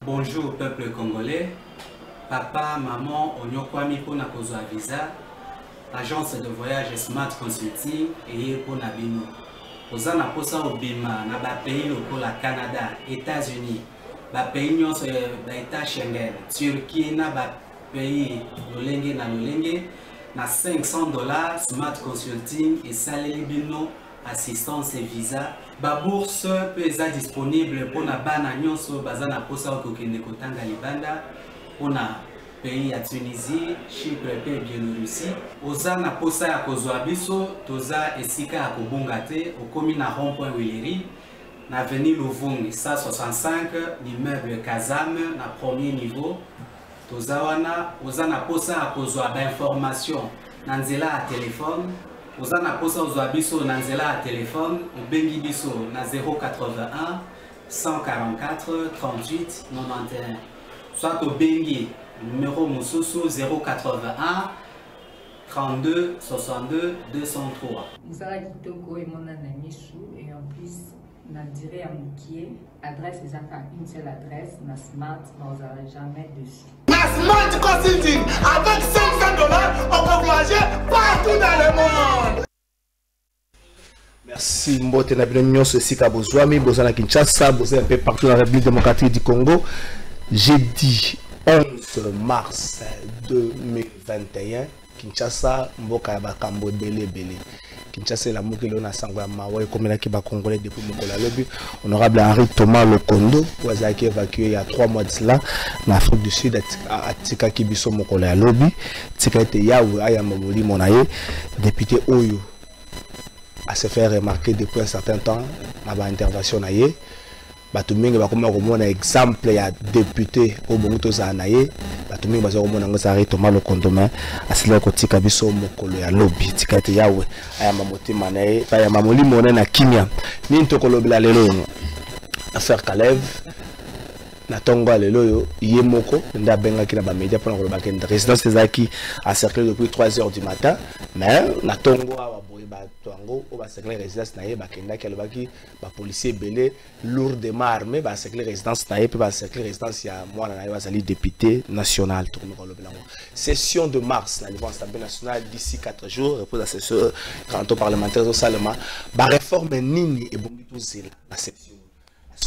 Bonjour peuple congolais. Papa, maman, onyokwami mpona kozwa visa. Agence de voyage Smart Consulting eye mpona bino. Oza na posa obima na bapays lokola Canada, États-Unis, bapays nyonso ya baétat Schengen, Turquie na bapays lolenge na lolenge. Na 500 dollars Smart Consulting esaleli bino assistance visa. Babourse mpe eza disponible mpona bana nyonso baza na mposa oyo kokende kotanga libanda. Mpona pays ya tunisie chypre mpe biélorussie oza na mposa ya kozwa biso toza esika ya kobunga te. Okomi na rond point willery na avenue luvungi 165 immeuble kazame na premier niveau. Toza wana oza na mposa ya kozwa bainformation na nzela ya oza na mposa ozwa biso na nzela ya telefone obengi biso na 081 144 38 91 soit obengi numero mosusu 081 32 62 203 mosala kitoko emonana misu et en plus na dire ya mokie adresse eza kaka une seule adresse na smart bazala jamais dessus. Na Smart Consulting, avec 500 dollars, on peut voyager partout dans le monde. merci mbote na bino nyonso esika bozwami boza na kinshasa boza un peu partout na république démocratique du congo. Jeudi 11 mars 2021 kinshasa mboka ya bakambo ebele ebele kinshasa elamuki lelo na sango ya mawa ekomelaki bacongolais depuis mokolo alobi honorable henri thomas lokondo oyo azalaki évacue ya 3 mois de cela na afrique du sud ati- atikaki biso mokolo ya lobi tika ete yawe ayamba molimo na ye député oyo à se faire remarquer depuis un certain temps na baintervention na bato mingi bakoma komona exemple ya député oyo bongo tozala na ye. Bato mingi baza komona yango ezalaki toma lokondo me asilaki kotika biso mokolo ya lobi. Tika ete yawe ayamba motema na ye ayamba molimo na ye na kimia. Nini tokolobela lelo? Affaire kaleve na ntongo ya lelo oyo ye moko nde abengaki na bamédia mpona koloba kende. Résidence ezalaki encercle depuis 3 heures du matin mais na ntongo awa boye bato yango oyo bacercle résidence na ye bakendaki alobaki bapolisier ebele lourdement armé bacercle résidence na ye mpe bacercle résidence ya mwana na ye bazali député national tokomi kolobela yango. Session de mars na niveau assemblée nationale d'ici 4 jours repose ya session canton parlementaire ezosalema baréforme nini ebongi tozela na session?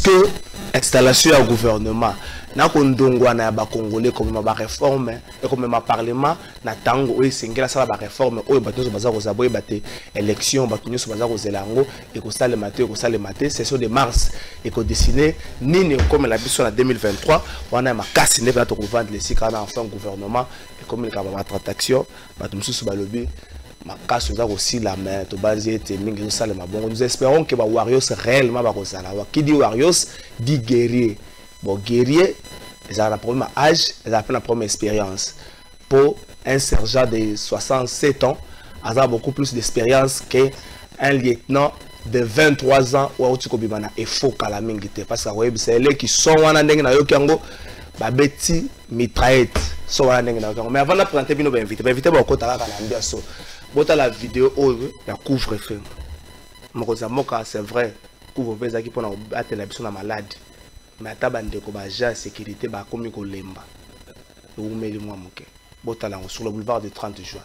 Que installation ya gouvernement. Na kondongwana ya bakongolais komema bareforme ekomema parlement na ntango oyo esengeli asala bareforme oyo bato nyonso baza kozala boyeba te. Élection bato nyonso baza kozela yango ekosalema te ekosalema te. Session de mars. Ekodesine nini ekomela biso na 2023 wana ya makasi nde mpena tokovandela esika wana enfin gouvernement ekomeleka batraction bato mosusu balobi mingi nous espérons que bawarios réellement bakozala qui dit warios dit guerrier bon guerrier ezalaka na problème ya âge ezalaka mpe na problème expérience. Mpo un sergent de 67 ans aza beaucoup plus d'expérience que un lieutenant de 23 ans oyo auti kobima na efo kala mingi te parce que akoyebisa eleki son wana ndenge nayoki yango babeti mitraete so wana ndenge nayoki yango mais avant na présente bino bainvité bainvité so botala video oyo ya couvre feu mokonzi ya mboka c'est vrai couvre feu ezalaki mpona kobatela biso na malade. Mais ata bandeko baja ya sécurité bakomi kolemba ewumeli mwa moke. Botala yango sur le boulevard de 30 juin.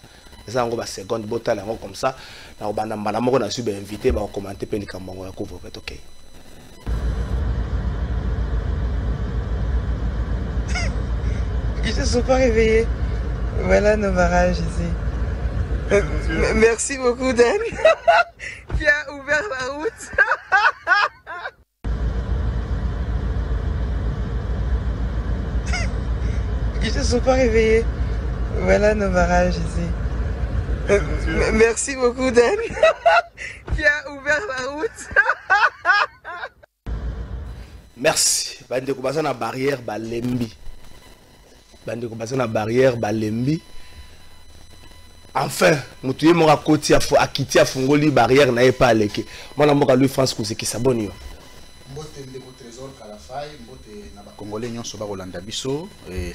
Eza yango baseconde botala yango comme ça. Na kobanda mbala moko na sui bainvité bakokomante mpe likambo yango ya couvre feu tokei Ils ne sont pas réveillés. Voilà nos barrages ici. Euh, merci beaucoup Dan qui a ouvert la route? Ils ne sont pas réveillés. Voilà nos barrages ici. Merci beaucoup Dan qui a ouvert la route? merci bandeko baza na barrière balembi bandeko baza na barrière balembi enfin moto ye moko akoti akiti afungoli barrière na ye mpe aleke. Mwana mboka louis france kozekisa boni yo. Mbote ndeko trésor kalafai mbote na bakongolais nyonso bakolanda biso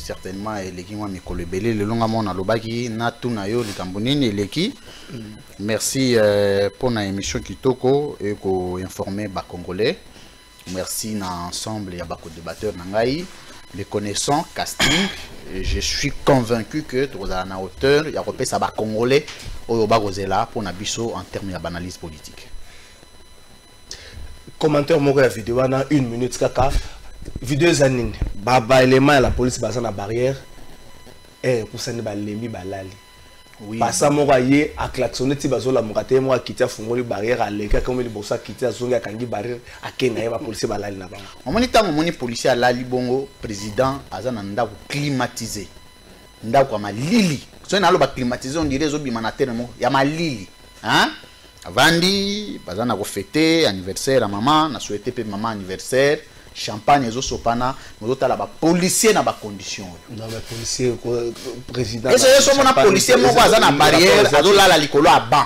certainement eleki mwa mikolo ebele. Lelo nga mona alobaki natuna yo likambo nini eleki. Merci mpona émission kitoko ekoinforme bakongolais merci na ensemble ya bakodébatteur na ngai les connaissants casting je suis convaincu que tokozala na hauteur ya kopesa bakongolais oyo bakozela mpona biso en terme ya banalyse politique. Commentaire moko ya video wana une minute kaka. Video eza nini Ba- baelema ya la police baza na barrière. E ekusani balembi balali. Pasa moko aye aklaxone ti bazolamuka te ye moko akiti afungoli barrière aleki akomi liboso akiti azongi akangi barrière akei na ye bapolisier balali na bango. Omoni ntango omoni policier alali bongo président aza na ndako climatisé. Ndako ya malili. Soki naloba climatisé ondire ezobima na terme moko ya malili avandi baza na kofete anniversaire ya mama na souhaite mpe mama anniversaire champagne ezosopana mozotala bapolicier na bacondition oyo. Non mais policier ko- président ese ye somona policier moko aza na barrière azolala likolo ya ban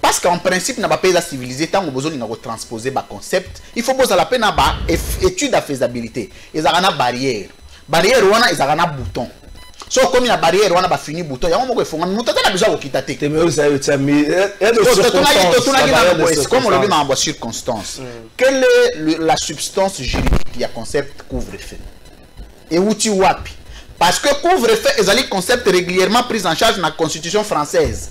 parce qu'en principe na bapays eza civilisé ntango bozolinga kotranspose baconcept il faut bozala mpe na baétude ya faisabilité. Ezalaka na barrière. Barrière wana ezalaka na bouton so okomi na barrière wana bafini bouton. Yango moko efongami moto aza na besoin ya kokita te totunaki comme olobi makambo ya circonstance. Quelle est la substance juridique ya concept couvre-feu? Euti wapi parce que couvre-feu ezali concept régulièrement pris en charge na constitution française.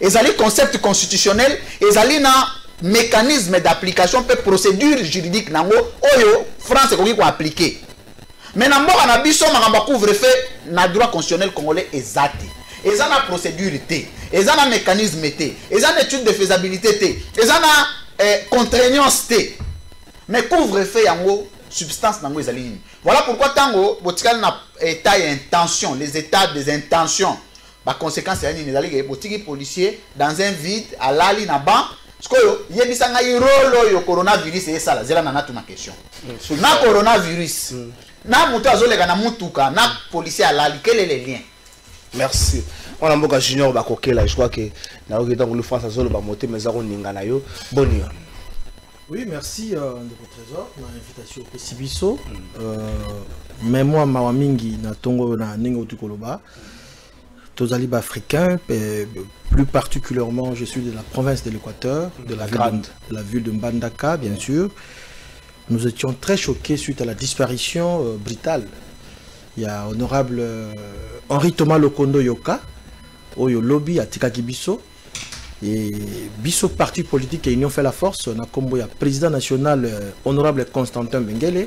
Ezali concept constitutionnel ezali na mécanisme d'application mpe procédure juridique. Nango oyo france ekoki koapplike mais na mboka na biso makambo ya couvre-feu na droit constitutionnel congolais eza te. Eza na procédure te. Eza na mécanisme te. Eza na étude de faisabilité te. Eza na eh, contraignance te. Mais couvre-feu yango substance nango ezali nini? Voilà pourquoi ntango botikali na état ya intention les états des intentions baconséquence ya nini? Ezali botiki policier dans un vide alali na ban sikoyo yebisa ngai role oyo coronavirus esala. Zela na natuna question. Na coronavirus na moto azoleka na mutuka na policier alali quel est le lien? Merci wana mboka junior bakokela je crois que nayoki ntango louis france azoloba motema eza koninga na yo boni yo Oui, merci euh, Ndeko Trésor na invitation au Sibiso. Euh, mais moi mawa mingi na tongo na ningo tukoloba. Tozali ba africain, et plus particulièrement je suis de la province de l'Équateur, de la ville Grande. de, de la ville de Mbandaka bien sûr. Nous étions très choqués suite à la disparition euh, brutale. Il y a honorable euh, Henri Thomas Lokondo Yoka, Oyo Lobby à Tikaki Biso, et biso parti politique et union fait la force ya président national euh, honorable constantin bengele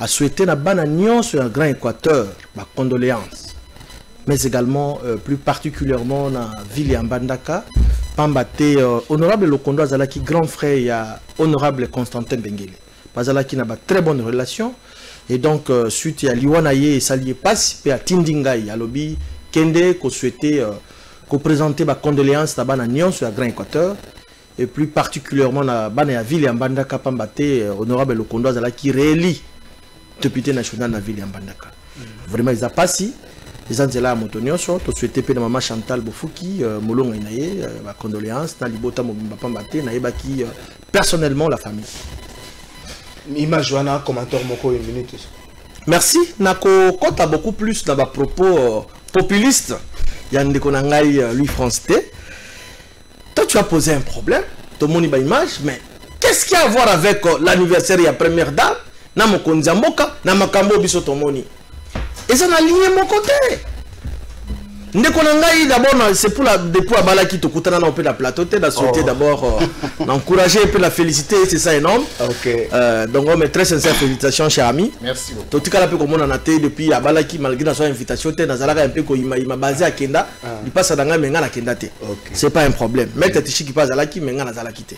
a souhaité na bana nyonso ya grand équateur bacondoléance mais également euh, plus particulièrement na ville ya mbandaka pamba te euh, honorable lokondo azalaki grand frère ya honorable constantin bengele bazalaki na ba très bonne relation. Et donc euh, suite ya liwa na ye esali ye pasi mpe atindi ngai alobi kende kosouhaite euh, koprésente bacondoléance na bana nyonso ya grand équateur. Et plus particulièrement na bana ya ville ya mbandaka pamba te euh, honorable lokondo azalaki rééli député national na ville ya mbandaka. Vraiment eza pasi eza nzela ya moto nyonso tosouhaite mpe na mama chantal bofuki euh, molongai na ye euh, bacondoléance na libota mobimba pamba te nayebaki euh, personnellement la famille image wana commentaire moko une minute. Merci. Nakokɔta beaucoup plus na bapropos euh, populiste ya na ngai euh, louis france te toi tu as posé un problème tomoni baimage mais qu'est-ce qui a à voir avec euh, l'anniversaire ya première dame? Na mokonzi ya na makambo oyo biso tomoni. Eza na ligne moko te ndeko na ngai d'abord na- c'est pour la depuis abalaki tokutana na mpe na plateau te na souhaité Oh. d'abord euh, na encourager mpe la félicité c'est ça énorme. Ok. Euh, donc on met très sincère félicitations cher ami. Merci beaucoup. Totikala mpe komonana te depuis abalaki malgré nazwa invitation te nazalaka mpe koyimayima base akenda lipasa na ngai me ngai nakenda te. C'est pas un problème. Maître tishiki mpe azalaki me ngai nazalaki te.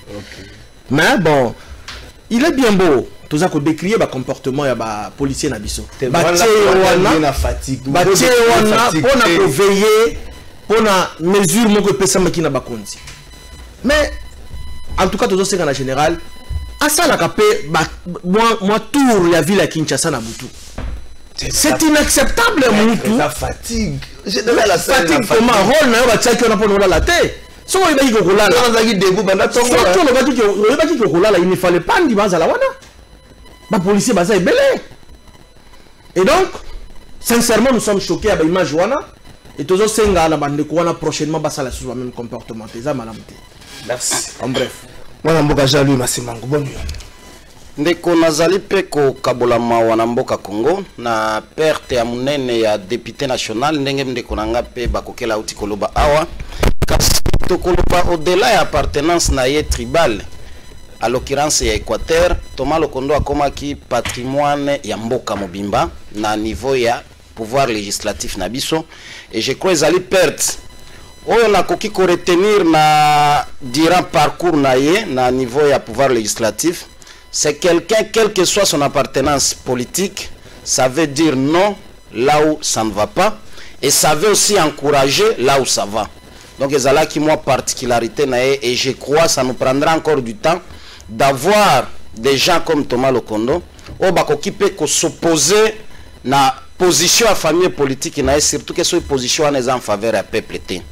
Mais bon il est bien beau. Toza kodécrier bacomportement ya bapolicier na biso. Batie wana- batie wana mpona koveille mpona mesure moko epesamaki na bakonzi mais en tout cas tozosenga na général asalaka mpe mwa tour ya ville ya kinshasa na butu. C'est inacceptable mutu. fatigue. Comment rôle na yo batiaki wana mpona olala te soki oyebaki kokolala azalaki debout banda ntongo soki olobaki kokolala il ne fallait pas ndima azala wana. Bapolicier baza ebele. Et donc sincèrement nous sommes choqués ya baimage wana. Et tozosenga na bandeko wana prochainement basala lisusu bameme comportement. Te eza malamu te merci. En bref. Mwana mboka jean louis masimango boni yo ndeko nazali mpe kokabola mawa na mboka congo. Na perte ya monene ya député national ndenge ndeko na nga mpe bakokela auti koloba awa. Kasi au-delà ya appartenance na ye tribal. À l'occurrence ya équateur thomas lokondo akomaki patrimoine ya mboka mobimba na niveau ya pouvoir législatif na et je crois ezali perte. Oyo nakoki koretenir na durant parcours na ye na niveau ya pouvoir législatif c'est quelqu'un quelle que soit son appartenance politique ça veut dire non là où ça ne va pas et ça veut aussi encourager là où ça va donc ezalaki moi particularité na ye. Et je crois ça nous prendra encore du temps d'avoir des gens comme Thomas Lokondo. Oyo bakoki mpe kosopposer na position ya famille politique na ye surtout ke soki position wana eza en faveur ya peuple te.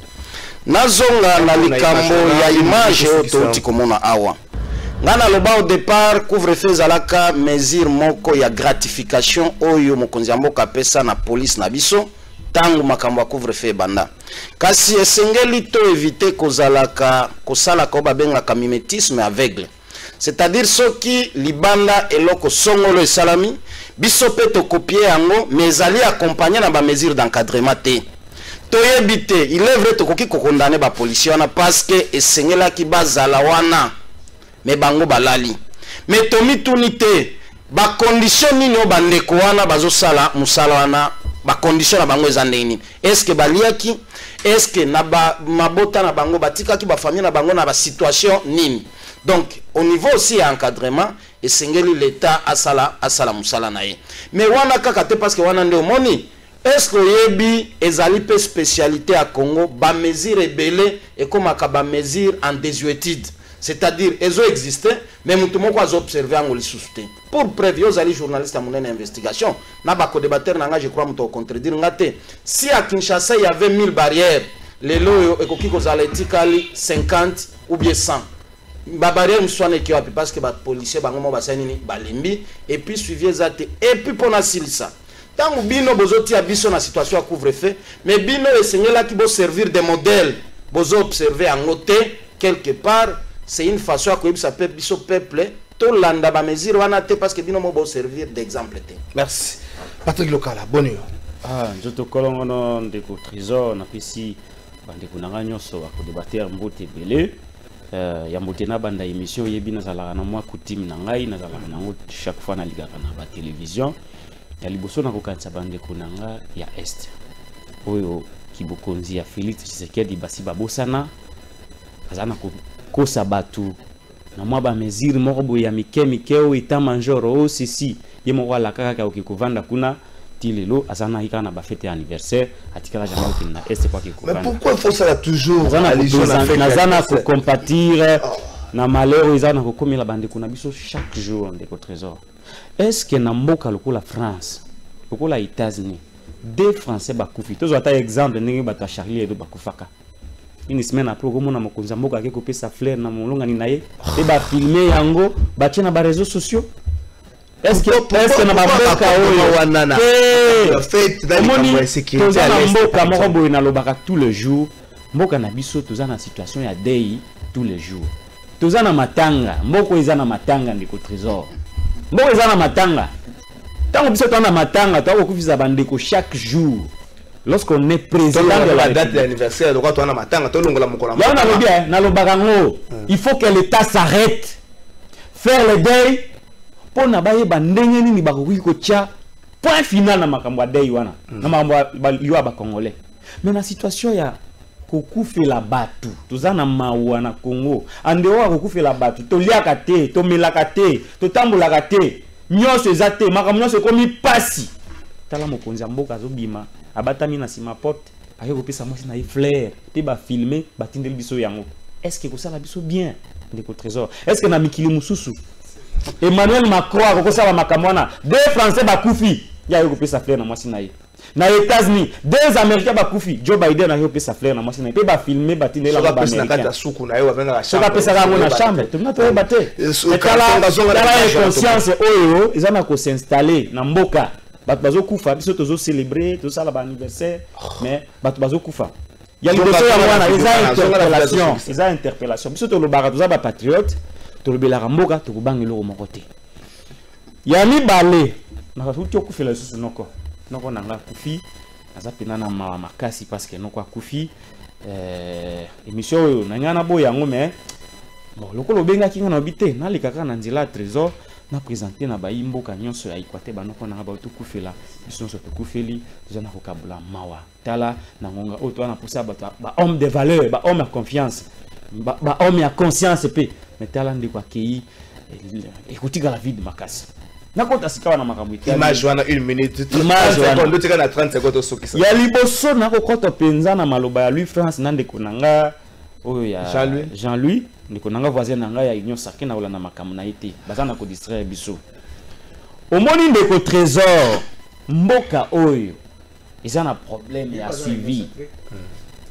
Nazonga na likambo ya image oyo touti komona awa. Ngai naloba au départ couvre-feu ezalaka mesure moko ya gratification oyo mokonzi ya mboka apesa na polise na biso ntango makambo ya couvre-feu ebanda. Kasi esengeli to evite kozalaka kosalaka oyo babengaka mimétisme aveugle. C'est-à-dire soki libanda eloko songolo esalami biso mpe tokopie yango mais ezali accompagne na bamesure d'encadrement te. Toyebi te il est vrai tokoki kokondane bapolisier wana parce que esengelaki bazala wana me bango balali. Me tomituni te bakondition nini oyo bandeko wana bazosala mosala wana bakondition na bango eza ndenge nini? Estce baliaki? Estce na ba, mabota na bango batikaki bafamille na bango na basituation nini? Donc au niveau aussi ya encadrement esengeli l'état asala asala mosala na mais wana kaka te parce que wana nde omoni estce oyebi ezali mpe spécialité ya congo bamesure ebele ekomaka bamesure en désuétude? C'est-à-dire ezoexiste mais moto moko azoobserve yango lisusu te. Pour preuve yo ozali journaliste ya monene investigation. Na bacodebateur na je crois moto ocontredire nga si à kinshasa y avait 1000 barrières lelo oyo ekoki kozala etikali 50 ou bien 100 babarrière mosusu wana eki wapi? Parce que bapolisier bango mo basali nini? Balembi. Et puis suivi eza te. Et puis mpo nasilisa ntango bino bozotia biso na situation ya couvre-feu mais bino esengelaki boservir de modèle bozoobserve yango te quelque part c'est une façon ya koyebisa mpe biso peuple tolanda bamesure wana te parce que bino mo boservir d'exemple te. Merci. Patrick lokala boni yo ah nzoto kolongono ndeko trésor napesi bandeko na ngai nyonso bakodebatere mbote ebele uh, ya mbote nabanda émission oyebi nazalaka na mwa coutume na ngai nazalaka nango chaque fois nalikaka na batelevizio ya liboso nakokanisa bandeko na nga ya este oyo kibokonzi ya félix tshisekedi basi babosana aza na kokosa bato. Na mwa bamesure moko boye ya mike mike oyo etat major oyo sisi ye moko alaka kaka akoki kovanda kuna ti lelo aza naki kaka na bafete ya anniversaire atikala jamai okende na este po akoki mais pourquoi il faut ça toujours naza na kocompatire na malheur oyo eza na kokomela bandeko na biso chaque jour ndeko trésor. Est ce que na mboka lokola france lokola états-unis deux français bakufi tozwa ata exemple ndenge bato ya charlie edo bakufaka? Une semaine après okomona mokonzi ya mboka ake kopesa fleur na molongani na ye. Mpe bafilme yango batie na bareseau sociaux. Toza na mboka moko boye nalobaka tous les jours. Mboka na biso toza na situation ya dei tous les jours. Toza na matanga. Mboka eza na matanga ndeko trésor. Mboka eza na matanga. Ntango biso toza na matanga toza kokufisa bandeko chaque jour lorsqu'on est président de la date d'anniversaire toza na matanga tolongola mokolo yango nalobi nalobaka ngo. Il faut que l'état s'arrête. Faire le deuil mpo na bayeba ndenge nini bakoki kotya. Point final na makambo ya dei wana. Na makambo yo ya bacongolais mais na situation ya kokufela bato toza na mawa na congo. Andeo ya kokufela bato toliaka te tomelaka te totambolaka te. Nyonso eza te. Makambo nyonso ekomi pasi. Tala mokonzi ya mboka azobima abatami na nsima porte ake kopesa mwasi na ye flair. Mpe bafilme batindeli biso yango. Estce kosala biso bien ndeko trésor? Estce na mikili mosusu? Emmanuel macron akokosala makambo wana. De français bakufi ye aye kopesa fleur na mwasi na ye. Na états-unis deux américains bakufi joe biden aye kopesa fleur na mwasi na ye. Mpe bafilme batindelaka baaméricain soki apesaka yango na chambre tona toyeba te. Mais tala tala inconscience oyo eza na kosinstalle na mboka bato bazokufa biso tozocélébre tozosala baanniversaire mais bato bazokufa ya liboso yango wana eza interpellation. eza interpellation. Biso tolobaka toza bapatriote tolobelaka mboka tokobanga eloko moko te. Ya mibale nakatuti okufela lisusu noko. Noko na nga akufi aza mpena na mawa makasi parce que noko akufi. Eh, émission oyo nanga naboya yango mais bon lokola obengaki nga na obi te. Naleka kaka na nzela ya trésor na présente na bayi mboka nyonso ya equateur banoko nanga bao tokufela biso nyonso tokufeli toza na kokabula mawa. Tala na ngonga oyo toza na posa ya bato bahomme de valeur bahomme ya confiance bahomme ya conscience mpe. Mais tala ndeko akei ekotikala vide makasi. Nakota sika wana makambo image wana une minute Image wana. seconde otika na 30 seconde osokisa. Ya liboso nakokɔta mpenza na maloba ya louis france na ndeko na nga oyo ya Jean-Louis? jean-louis ndeko na nga voisin na ngai ya union sake na kolanda makambo na ye te. Baza na kodistraire biso. Omoni ndeko trésor mboka oyo eza na problème ya suivi.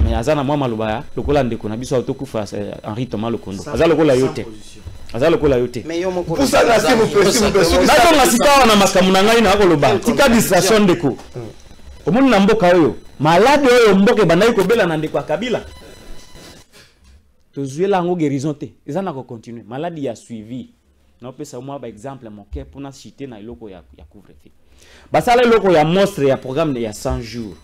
Mais aza na mwa maloba ya lokola ndeko na biso autokufa eh, henri thomas lokondo. Aza lokola yo te. aza lokola yo te. Natonga sika awa na makambo na ngai nakoloba tika distraction ndeko. Omoni na mboka oyo. Malade oyo mboka ebandaki kobela na ndeko ya kabila tozwela yango guérison te. Eza na kocontinue. Maladi ya suivi. Naopesa mwa baexemple moke mpona cite na eloko ya, ya couvre feu basala eloko ya monstre ya programme ya 100 jours.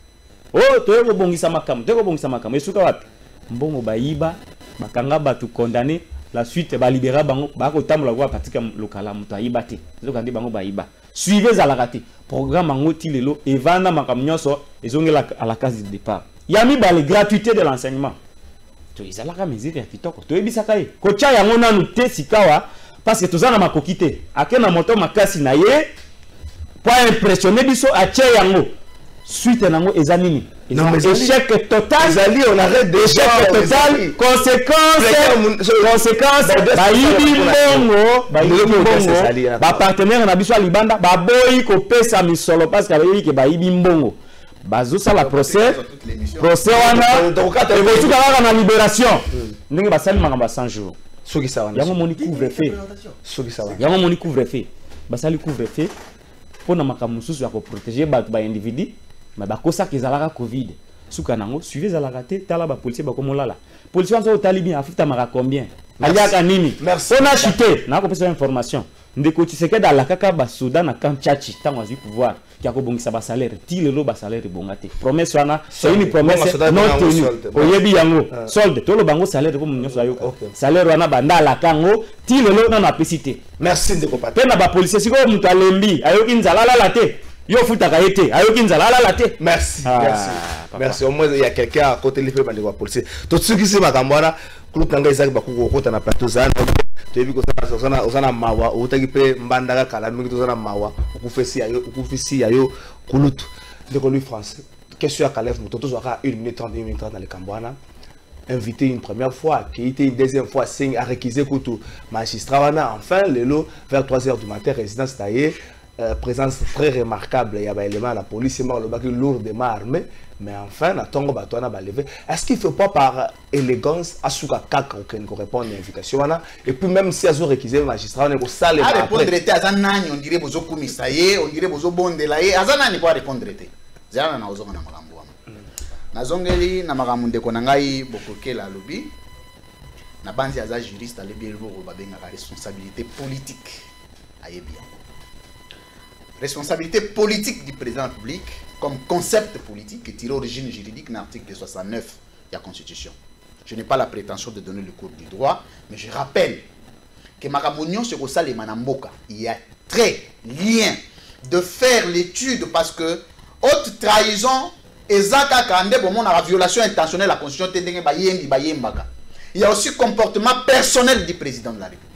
Oyo toye kobongisa makambo toye kobongisa makambo. Esuka wapi? Mbongo bayiba bakanga bato condamné. La suite balibera bango bakotambola kwa patika lokala moto ayiba te. Ezoka nde bango bayiba. Suive ezalaka te. Programme yango ti lelo evanda makambo nyonso ezongela à la case de départ. Ya mibale gratuité de l'enseignement to ezalaka mesure ya kitoko. Toyebisaka ye. Kotya yango nanu te sikawa parce que toza na makoki te. Ake na moto makasi na ye po aimpressionne biso atie yango. Suite nango eza nini? Échec total. ezali on arrête déjà échec total. conséquence. Conséquence. Ba- bayibi ba- mbongo. bayibi Mbongo. bapartenaire na biso ya libanda baboyi kopesa misolo parce que bayebi ke bayibi mbongo bazosala procès. procès wana ekosuka kaka na libération. Ndenge basali makambo ya 100 jours. Sokisa wana yango moni couvre wana yango moni couvre feu basali couvre feu mpona makambo mosusu ya koprotege bato baindividu me bakosaka ezalaka covid. Suka nango suivi ezalaka te tala bapolisier bakomolala policier wana soki otali bien afutamaka combien? Aliaka nini? Merci. mpona chute nakopesa information ndeko tshisekedi alakaka basoda na camp chachi ntango azwi pouvoir ya kobongisa basalaire ti lelo basalaire ebonga te. Promesse wana Bongo soda non tenu solde. oyebi yango. Solde. Toloba yango salaire po nyonso ayoka Ok. salaire wana banda alaka yango. Ti lelo nano apesi te. Mpe na bapolisier sikoyo moto alembi ayoki nzala alala te. Yo ofutaka ye te ayoki nzala alala te. Merci Ah, merci. merci. Au moins il y a quelqu'un à côté lipe bandeko ya policier tosukisi makambo wana groupe ngai une minute 30 une minute 30 na likambo wana invité une première fois accueilli une deuxième fois signe a réquisé kutu magistrat enfin vers 3 heures du matin résidence euh, présence très remarquable. Ya baélément ya la police alobaki lourdement armé mais enfin bato wana baleve est ce qu'il faut pas par élégance asuka kaka okende korépondre na invitation wana et puis même si azo réquisé magistrat wana ekosalema arépondre après. te aza nani ondire bozokumisa ye ondire bozobondela ye aza nani po arépondre te zala na ozonga na makambo wana nazongeli na makambo ndeko na ngai bokokela alobi na banzi aza juriste alebi eloko babengaka responsabilité politique. Ayebi yango responsabilité politique du président de la République comme concept politique est tiré origine juridique dans l'article 69 de la Constitution. Je n'ai pas la prétention de donner le cours du droit, mais je rappelle que Makamonion se Salema Namboka, il y a très lien de faire l'étude parce que haute trahison ezaka kande bon la violation intentionnelle de la constitution. Il y a aussi comportement personnel du président de la République.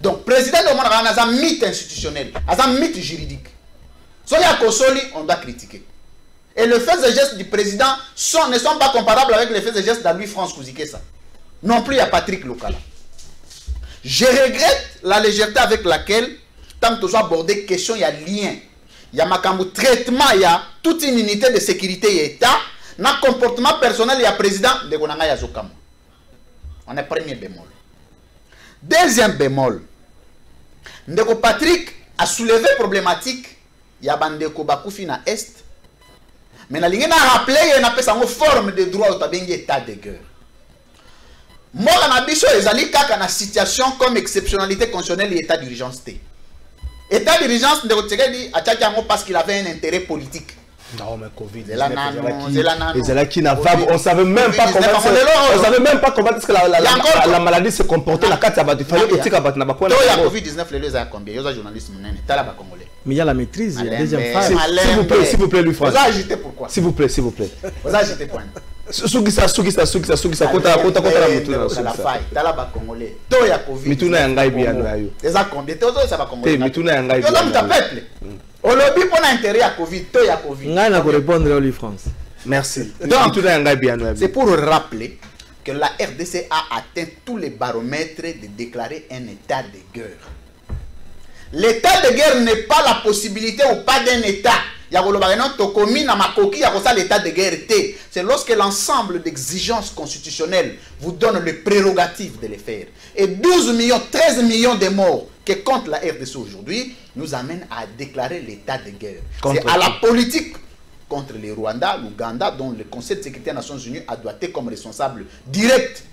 Donc président de un mythe institutionnel, un mythe juridique. Soyez Kosoli, on doit critiquer. Et les faits et gestes du président ne sont pas comparables avec les faits et gestes de France Kouzikessa. Non plus à Patrick Lokala. Je regrette la légèreté avec laquelle tant que tozwa aborde question ya lien ya makambo traitement ya toute une unité de sécurité ya état na comportement personnel ya président ndeko na ngai azokamwa on est premier bémol deuxième bémol ndeko patrick a soulevé problématique ya bandeko bakufi na est. Mais nalingi na rappele ye napesa yango forme de droit oyo babengi état de guerre. Mboka na biso ezali kaka na situation comme exceptionnalité constitutionnelle ya état d'urgence te. État d'urgence ndeko tshisekedi atiaki parce qu'il avait un intérêt politique Qui n'a pas. On savait même pas. On savait même pas comment est-ce que la, maladie se comportait. La carte, il fallait que tu aies na bakwana. to ya covid-19 lelo eza ya combien? Yoza journaliste monene tala bacongolais Mais il y a la maîtrise, il y a la deuxième phase. S'il vous plaît, s'il vous plaît, lui, France. pourquoi S'il vous plaît, s'il vous plaît. Sukisa, sukisa, sukisa, sukisa. Kota, kota, kota la mutuna. la sukisa. faille tala bacongolais to ya covid Mituna ya ngai biyano ya yo. eza combien? Te ozoyesa Te, bacongolais mituna ya ngai yoza biyano muta ya yo. peuple olobi mpo na intérêt ya covid to ya covid Ngai na ko répondre au France. Merci. Donc. C'est pour rappeler que la RDC a atteint tous les baromètres de déclarer un état de guerre. L'état de guerre n'est pas la possibilité ou pas d'un état. Ya koloba non tokomi na makoki ya kosa l'état de guerre te. C'est lorsque l'ensemble d'exigences constitutionnelles vous donne le prérogative de les faire. Et 12 millions, 13 millions de morts que compte la RDC aujourd'hui nous amène à déclarer l'état de guerre. Contre C'est à la qui? politique contre les Rwanda, l'Ouganda, dont le Conseil de sécurité des Nations Unies a doité comme responsable direct,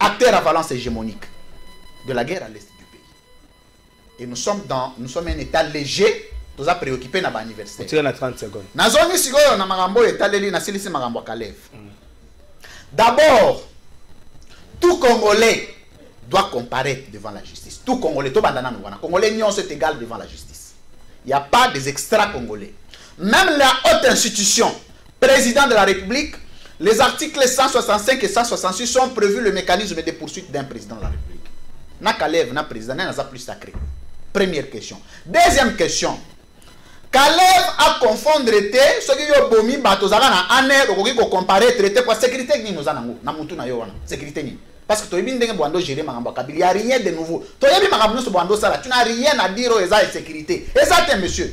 acteur à valence hégémonique de la guerre à l'est du pays. Et nous sommes, dans, nous sommes un État léger, nous avons préoccupé na 30 secondes. nazongi sikoyo na makambo oyo etaleli nasilisi makambo ya kalev d'abord tout congolais doit comparaître devant la justice. Tout congolais tobanda nanu wana congolais nyonso est égal devant la justice. Il n'y a pas des extra congolais. Même la haute institution président de la république les articles 165 et 166 sont prévus le mécanisme de poursuite d'un président de la république. Na kalev na président na plus sacré. Première question. Deuxième question. Caleb a confondre te soki yo bomi bato ozalaka na ane okoki kocomparaître te po sécurité na na sécurité parce que toyebi ndenge bwando gérer makambo. Ya kabila ya rien de nouveau. Toyebi makambo nyonso bwando osala tu na rien à dire oyo eza sécurité. Eza te monsieur.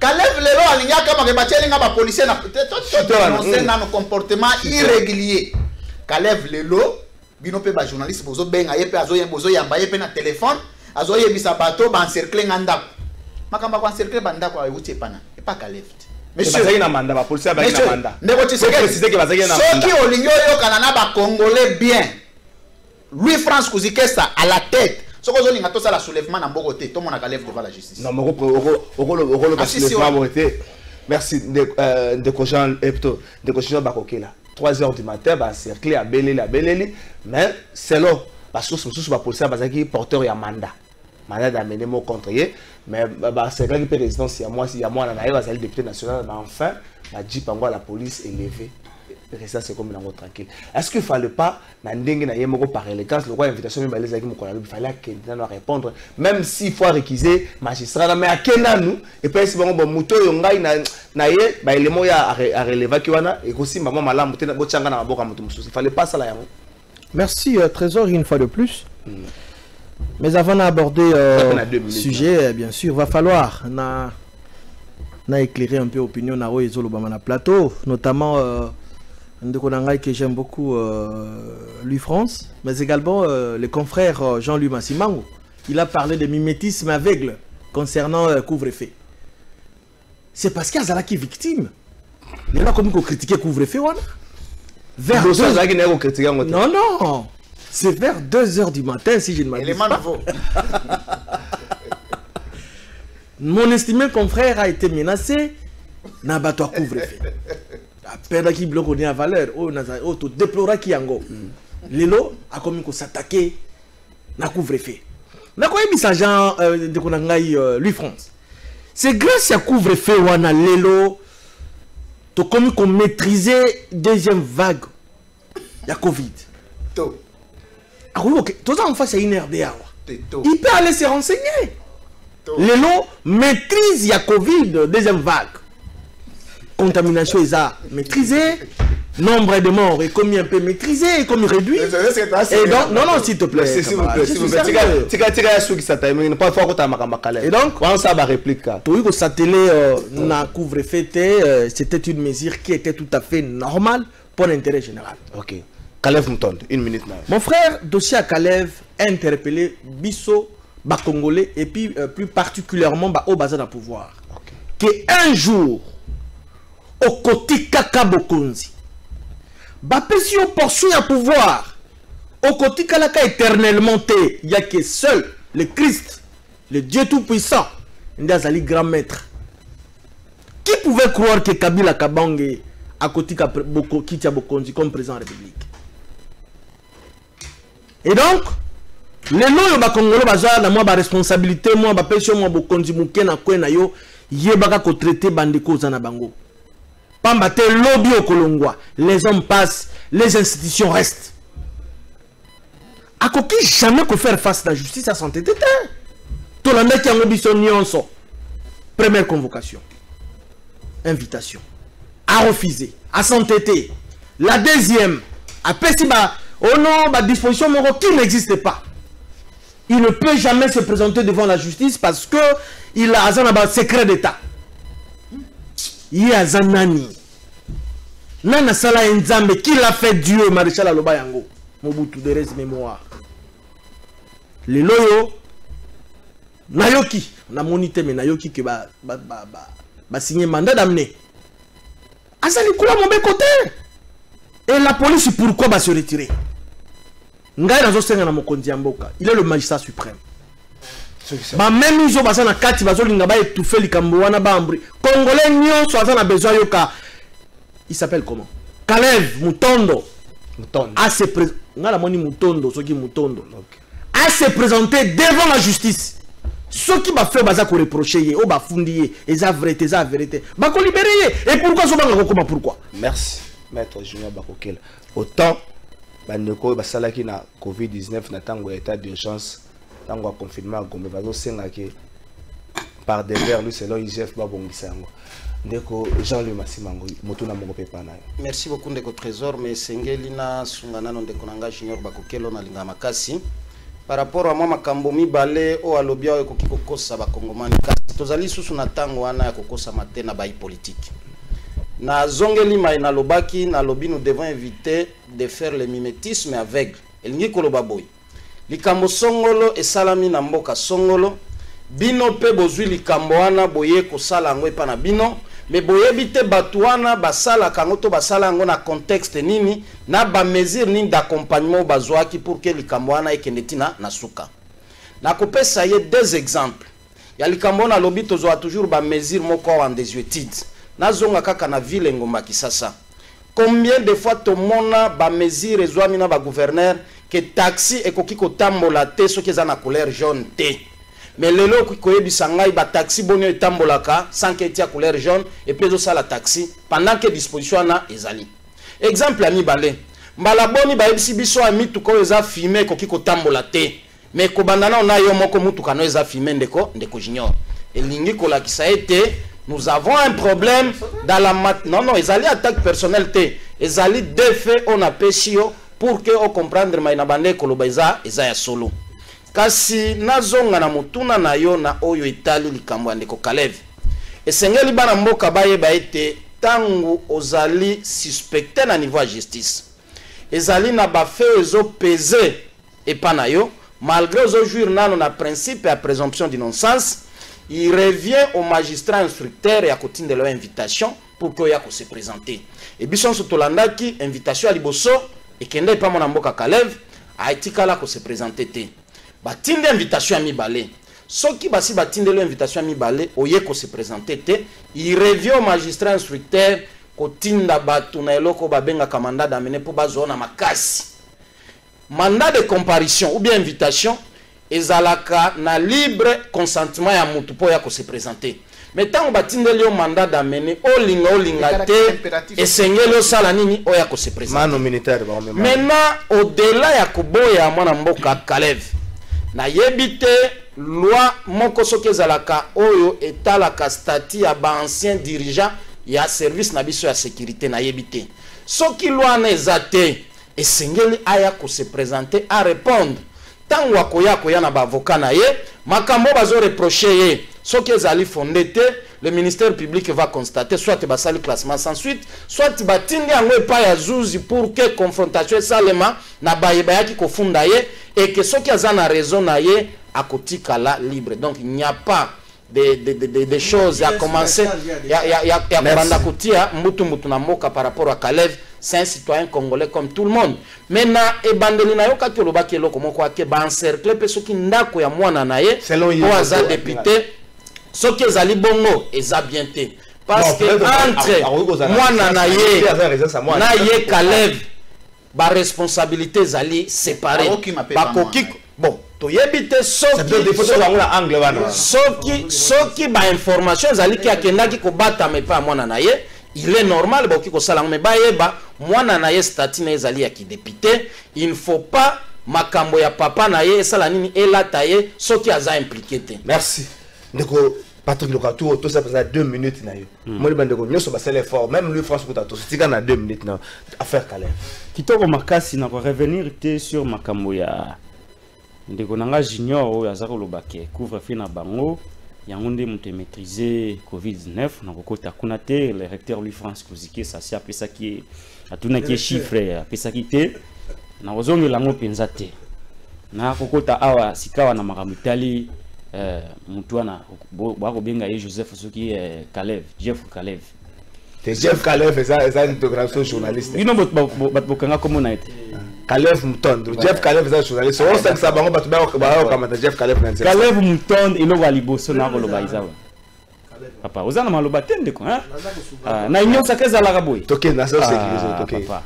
Caleb lelo alingi akamaka batielinga bapolisier na tononse mm. nano comportement irrégulier. Caleb lelo bino mpe bajournaliste bozobenga ye mpe bozoyamba ye mpe na telefone azoyebisa bato baencercle nga ndako makambo ya koencercle bandako euti epana epa Caleb. Te ndeko na soki olingi oyokana na bacongolais bien louis france kuzikesa à la tête soki ozolinga tosala soulèvement na mboko te tomonaka lève devant la justice Non, mais on Ah, si, si, ouais. été. Merci. Ndeko Jean, eh, plutôt, Ndeko Jean Bakokela. 3 heures du matin, bah, cerclé à Beleli, à Beleli. Mais c'est là. Parce que ce sont policiers, parce qu'ils porteur un mandat. Mandat d'amener mon contre eux. Mais bah, c'est là que résidence, il y a moi, il y a moi, on arrive à le député national. Mais enfin, la Jeep, en la police est comme une langue tranquille. Est-ce qu'il ne fallait pas, dans ndenge na yemoko par élégance, le roi invitation, même les amis, il fallait qu'il nous répondre, même s'il faut réquiser magistrat, mais à Kenya nous, et puis si bon, bon, muto yongai na na ye, est à relever qui wana, et aussi maman malam, muté na bochanga na boka mutu musu. Il fallait pas ça là yango. Merci euh, Trésor une fois de plus. Mais avant d'aborder euh, na le sujet, euh, bien sûr, va falloir na, na éclairer un peu l'opinion na Oyo Zolobama na plateau, notamment euh, Ndeko Nangai que j'aime beaucoup, euh, lui France, mais également euh, le confrère euh, Jean-Louis Massimango. Il a parlé de mimétisme aveugle concernant euh, couvre-feu. C'est parce qu'il y a qui est victime. Les gens comme critiquer couvre-feu, voilà. Vers deux- non, non. C'est vers 2h du matin, si je ne m'abuse pas. nouveau Mon estimé confrère a été menacé. Na couvre-feu. Apenda ki biloko ni ya valeur. Oh, naza, oh, to déplora ki yango. Lelo, a komi ko s'attaquer na couvre-feu. Na koyebisa Jean euh, de konangai euh, Louis France. C'est grâce à couvre-feu wana lelo to komi ko maîtriser deuxième vague ya Covid. to Ah. Toza en face à une RDA. wa. te to Il peut aller se renseigner. Lelo maîtrise ya Covid deuxième vague. Contamination est maîtrisée. nombre de morts est comme un peu maîtrisé, est comme réduit. Et donc, non, non, s'il te plaît. S'il vous plaît, s'il vous plaît. Et donc, on ça ba réplique. Toyiko Satélé euh, n'a couvre-feu, euh, c'était une mesure qui était tout à fait normale pour l'intérêt général. OK. Kalev Mtonde, une minute. Mon frère, dossier à Kalev, interpellé Bisso, bas Congolais, et puis euh, plus particulièrement bah, au bazar à pouvoir. Que un jour, côté Kaka Bokonzi, bah, si on poursuit à pouvoir, au côté Kalaka éternellement, a que seul le Christ, le Dieu Tout-Puissant, Ndazali grand maître. Qui pouvait croire que Kabila Kabange de Boko, Kitia Bokonzi comme président de la République? Et donc lelo oyo bakongolo baza na mwa baresponsabilité mwa bapesi yo mwa bokonzi moke na kwe na yo yebaka kotraite bandeko oza na bango pamba te okolongwa. Les hommes passent les institutions restent. Akoki jamais kofaire face na justice asantete te tolandaki yango biso nyonso. Première convocation. Invitation. A refusé. Asantete la deuxième apesi ba oh non ba disposition moko qui n'existe pas. Il ne peut jamais se présenter devant la justice parce que il a aza na ba secret d'état ye aza nani? Nani asala ye nzambe? Qui l'a fait dieu? Maréchal aloba yango. Mobutu de res mémoire lelo oyo nayoki. Namoni te me nayoki ke basigne ba, ba, ba, ba mandat d'amener. Aza likolo mobeko te et la police pourquoi va se retirer? Ngai nazosenga na mokonzi ya mboka. Il est le magistrat suprême bamemi oyo baza na kati bazolinga baétouffe likambo wana baambri congolais nyonso aza na besoin yoka il s'appelle comment? Kalev mutondo. Ngai namoni mutondo soki mutondo. Ase présenter devant la justice. Soki bafrere baza koreproche ye oyo bafundi ye eza vrai te eza vrai te bakolibere ye. Et pourquoi azobanga kokoma pourquoi? Merci maître junior bakokela autant bandeko oyo basalaki na covid-19 na ntango ya état d'urgence ntango ya confinement ya gombe par devers lui selon igf babongisa yango. Ndeko jean louis merci beaucoup ndeko trésor. Ndeko junior bakokelo makasi. Par rapport makambo mibale kasi tozali na wana na nalobi nous devons éviter de faire le mimétisme aveugle likambo songolo esalami na mboka songolo. Bino mpe bozwi likambo wana boye kosala yango epa na bino. Me boyebi te bato wana basalaka yango to basala yango na contexte nini na bamesure nini d'accompagnement oyo bazwaki pour ke likambo wana ekende ntina na suka. Nakopesa ye deux exemples. Ya likambo oyo nalobi tozwaka toujours bamesure moko awa en désuétude. Nazonga kaka na ville engomba kisasa. Combien de fois tomona bamesure ezwami na bagouverneur ke taxi ekoki kotambola te soki eza na couleur jaune te. Me lelo okoki koyebisa ngai bataxi boni oyo etambolaka sanke etia couleur jaune epui ezosala taxi pendant ke disposition wana ezali. Exemple ya mibale. Mbala boni bayebisi biso ya mituka oyo eza filme ekoki kotambola te. Me kobanda nao na yo moko mutuka no eza filme ndeko ndeko junior. Elingi kolakisa ete nous avons un problème dans la mat non non ezali attaque personnelle te. Ezali defe oyo napesi yo pour ke ocomprendre mai na bande koloba eza eza solo. Kasi nazonga na motuna na yo na oyo etali likambo ya ndeko esengeli bana mboka bayeba ete ntango ozali suspecte na niveau ya justice ezali na bafe ezopese epa na yo malgré ozojuire nano na principe ya présomption d'innocence il revient au magistrat instructeur ya kotindela yo invitation pour ke oya kose présenter. E biso nyonso tolandaki invitation ya liboso ekende epa mwana mboka kalev aetikala kose présenter te. Batindi invitation ya mibale. Soki basi batindeli invitation ya mibale oye kose présenter te. Au magistrat instructeur kotinda bato na eloko babengaka mandat d'amene mpo bazwa na makasi. Mandat de comparution ou bien invitation ezalaka na libre consentement ya motu mpo oya kose présenter me ntango batindeli yo mandat d'amene olinga olinga te esengeli osala nini oya kose présenter. Maintenant au-delà ya koboya mwana mboka kalev nayebi te loi moko soki ezalaka oyo etalaka stati ya baancien dirigeant ya service na biso ya sécurité nayebi te. Soki loi wana eza te esengeli aya kose présente a répondre. Ntango akoya koya na baavoka na ye makambo oyo bazoreproche ye soki ezali fonde te le ministère public va constater soit basali classement sans suite soit batindi yango epai ya zuzi pour que confrontation esalema na baye bayaki kofunda ye eke soki aza na raison na ye akotikala libre. Donc il n'y a pas de, de, de, de, de choses ya commencer ya, kobanda kotia mbutu mbutu na mboka par rapport à Kalev c'est un citoyen congolais comme tout le monde. Mais na ebandeli na yo kati olobaki eloko moko ake baencercle mpe soki ndako ya mwana na ye oyo aza député soki ezali bongo eza bien te. Parce que entre mwana na ye na ye Kalev baresponsabilité ezali séparé bakoki bon toyebi te soki soki bainformation ezaliki akendaki kobatama epai ya mwana na ye il est normal bakoki kosala yango. Me bayeba mwana na ye stati na ye ezali ya kidepute il ne faut pas makambo ya papa na ye esala nini elata ye soki aza implike te. Merci ndeko patrick lokatu tosala mpenza deux minutes na yo. Moni bandeko nyonso basala effort même lui france kuta tosotika na deux minutes na. Affaire calin kitoko makasi na korevenir te sur makambo ya. Ndeko junior oyo aza koloba ke couvre feu na bango. Yango nde moto emaîtrise covid-19. Na kokota kuna te le recteur lui france koziki sasi apesaki ye atunaki ye chiffre apesaki te na kozongela yango mpenza te. Na kokota awa sika awa na makambo etali eh, motu wana bakobenga ye joseph soki eh, kalev jeff kalev. Jeff kalev eza eza déclaration journaliste. Bino bato bokanga komona ye te Kalev Mutondo Jeff Kalev eza journaliste. Osakisa bango bato bayokamata Jeff Kalev na nzela Kalev Mutondo eloko ya liboso na koloba eza papa oza na maloba te ndeko na nyonsaka ezalaka boye? Tokenda papa.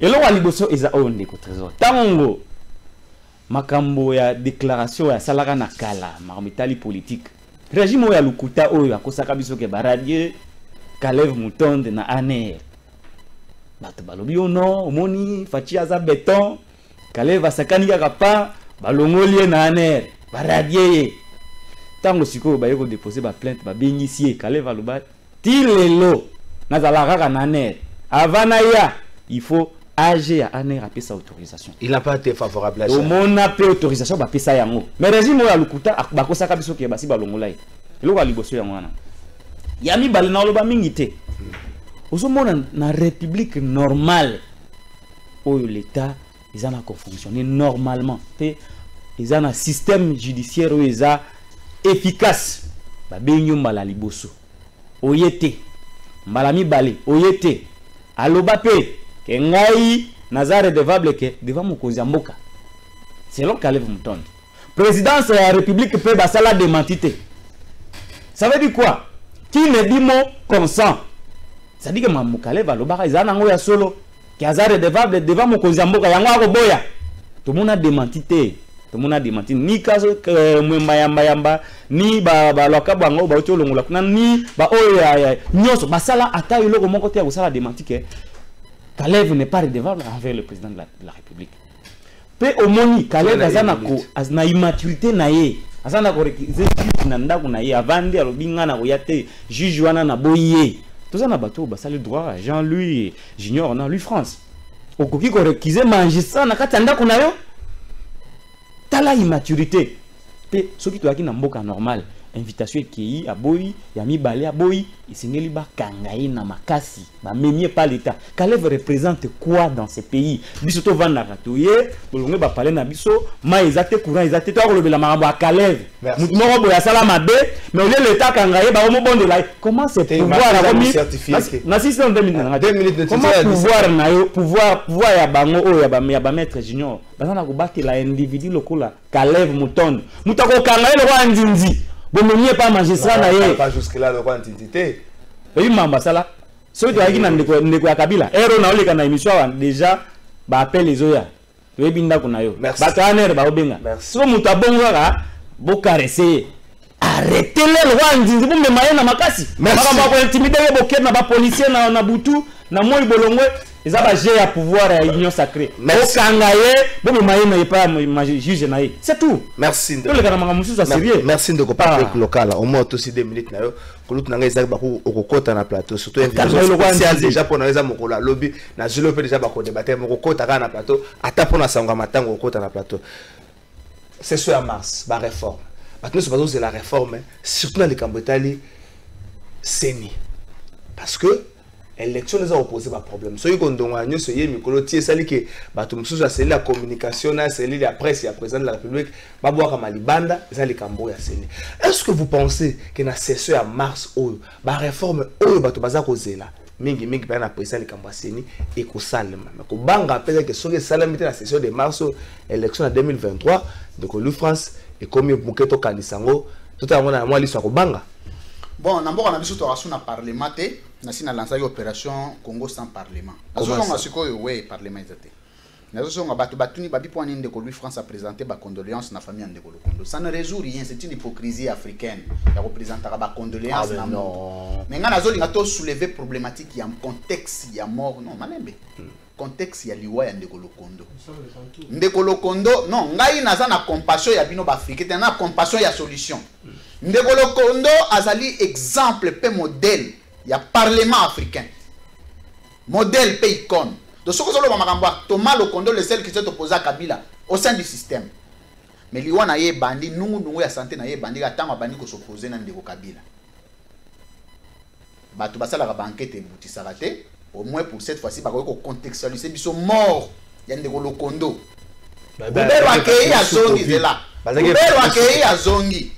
Eloko ya liboso eza oyo ndeko trésor. Ntango makambo ya déclaration asalaka na kala makambo politique. Régime ya lokuta oyo akosaka biso ke baradie Kalev Mutondo na aner. Bato balobi no omoni faci aza beton kalev asakani kaka pa balongoli na aner baradie ye. Ntango sikoyo baye kodepose baplainte babengisi ye kalev aloba ti lelo nazala kaka na aner. Avant na ya il faut age ya aner apesa autorisation. Il n'a pas été favorable à ça. omona mpe autorisation bapesa yango. Mais régime oyo lokuta bakosaka biso ke basi balongola ye eloko ya liboso yango wana. Ya mibale na oloba mingi te. Ozomona na république normale oyo l'état eza na kofonctionne normalement mpe eza na système judiciaire oyo eza efficace. Babengi yo mbala liboso. Oye te. Mbala mibale oye te. Aloba mpe ke ngai naza redevable ke devant mokonzi ya mboka. Selon kalev mutondo présidence ya république mpe basala démenti ça veut dire quoi? Qui ne dit mot consent? C'est-à-dire que mamukale balobaka eza nango ya solo ke aza redevable devant mokonzi ya mboka yango akoboya. Tomona démenti te. Tomona démenti. Ni kaso mwemba yamba yamba ni balwaka bango bauti olongola kuna ni baoyo nyonso. Basala ata eloko moko te ya kosala démenti ke Kalev n'est pas redevable envers le président de la, de la République. Pe omoni Kalev aza na ko na immaturité na ye. Aza na korekize juge na ndako na ye. Avandi alobi nga na koya te. Juge wana na boyi ye toza na bato basali droit Jean-Louis Junior na Louis France. Okoki korekize magistrat na kati ndako na yo? Tala immaturité. Mpe soki toyaki na mboka normal invitation ekei aboyi ya mibale aboyi esengeli bakanga ye na makasi bamemi ye pa l'état. Kalev représente quoi dans ce pays? Biso tovandaka toye tolonge bapale na biso mai eza te courant eza te toya kolobela makambo ya kalev. Motu moko boye asala mabe mais olie l'état akanga ye baomobondola ye. Comment ce pouvoir akomi na sisi na 2000 comment pouvoir na yo pouvoir pouvoir ya bango oyo ya bamaître junior? Baza na kobatela individu lokola kalev motondo moto akokanga ye lokola ndinzi bomemi epa magistrat na ye. oyi mambo asala soki toyaki na ndeko ya kabila. Ero naoleka na émission awa déjà baapele ezoya. Toyebi ndako na yo. Bato ya nere baobenga soki moto abongo kaka bokarese ye. Arretele lokwa nzinzi bomema ye na makasi. Makambo ya kointimide ye bokende na bapolisier na butu na moi bolongwe eza baje ya pouvoir ya union sacré okanga ye bomema ye na epa juge na ye. C'est tout. Merci toleka na makambo mosusu ya sérieux. merci ndeko patrick lokala au moins tosi deux minutes na yo kolutu na ngai ezalaki baku okokɔta na plateau. Surtout nzete. déjà mpona eza mokolo alobi nazwi lo mpe déjà bakodebate mokokɔta kaka na plateau. Ata mpona sango ya matango okokɔta na plateau. C'est so ya mars baréforme bato nyonso bazozela réforme surtout na likambo etali seni parce que élection eza opposé baproblème soki kondongo ya nyonso ye mikolo ti esali ke bato mosusu ya selile ya communication na selile ya presse ya président de la république babwakama libanda eza est ce que vous pensez ke na session ya mars oyo baréforme oyo bato baza kozela mingimingi mpe na président likambo ya seni ekosalema? Me kobanga mpenza ke soki esalemi te na session de mars élection na 2023 ndeko louis france ekomi bon na mboka na biso tokasu na parlement te nasi nalansaki opération congo sans parlement. Nazozonga sikoyo we parlement eza te. Nazozonga bato batuni babi mpo wani ndeko louis france apresente bacondoléance na famille ya ndeko lokondo. Ça ne résout rien c'est une hypocrisie africaine. Ya kopresentaka bacondoléance Ah, na mais moto non. mais ngai nazolinga tosoulever problématique ya contexte ya mort non malembe? Contexte ya liwa ya ndeko lokondo. Ndeko lokondo non ngai naza na compassion ya bino baafrikain te na compassion ya solution ndeko lokondo azali exemple mpe modèle ya parlement africain. Modèle mpe icône. Donc soki ozoloba makambo ya thomas lokondo le seul qui s'est opposé à kabila au sein du système. Mais liwa na ye ebandi nungunungu ya sante na ye ebandi kaka ntango abandi kosopose na ndeko kabila. Bato basalaka bankete ebutisaka te au moins pour cette fois-ci bakoki kocontextualize biso mort ya ndeko lokondo. Bubelo akei azongi zela bubelo akei azongi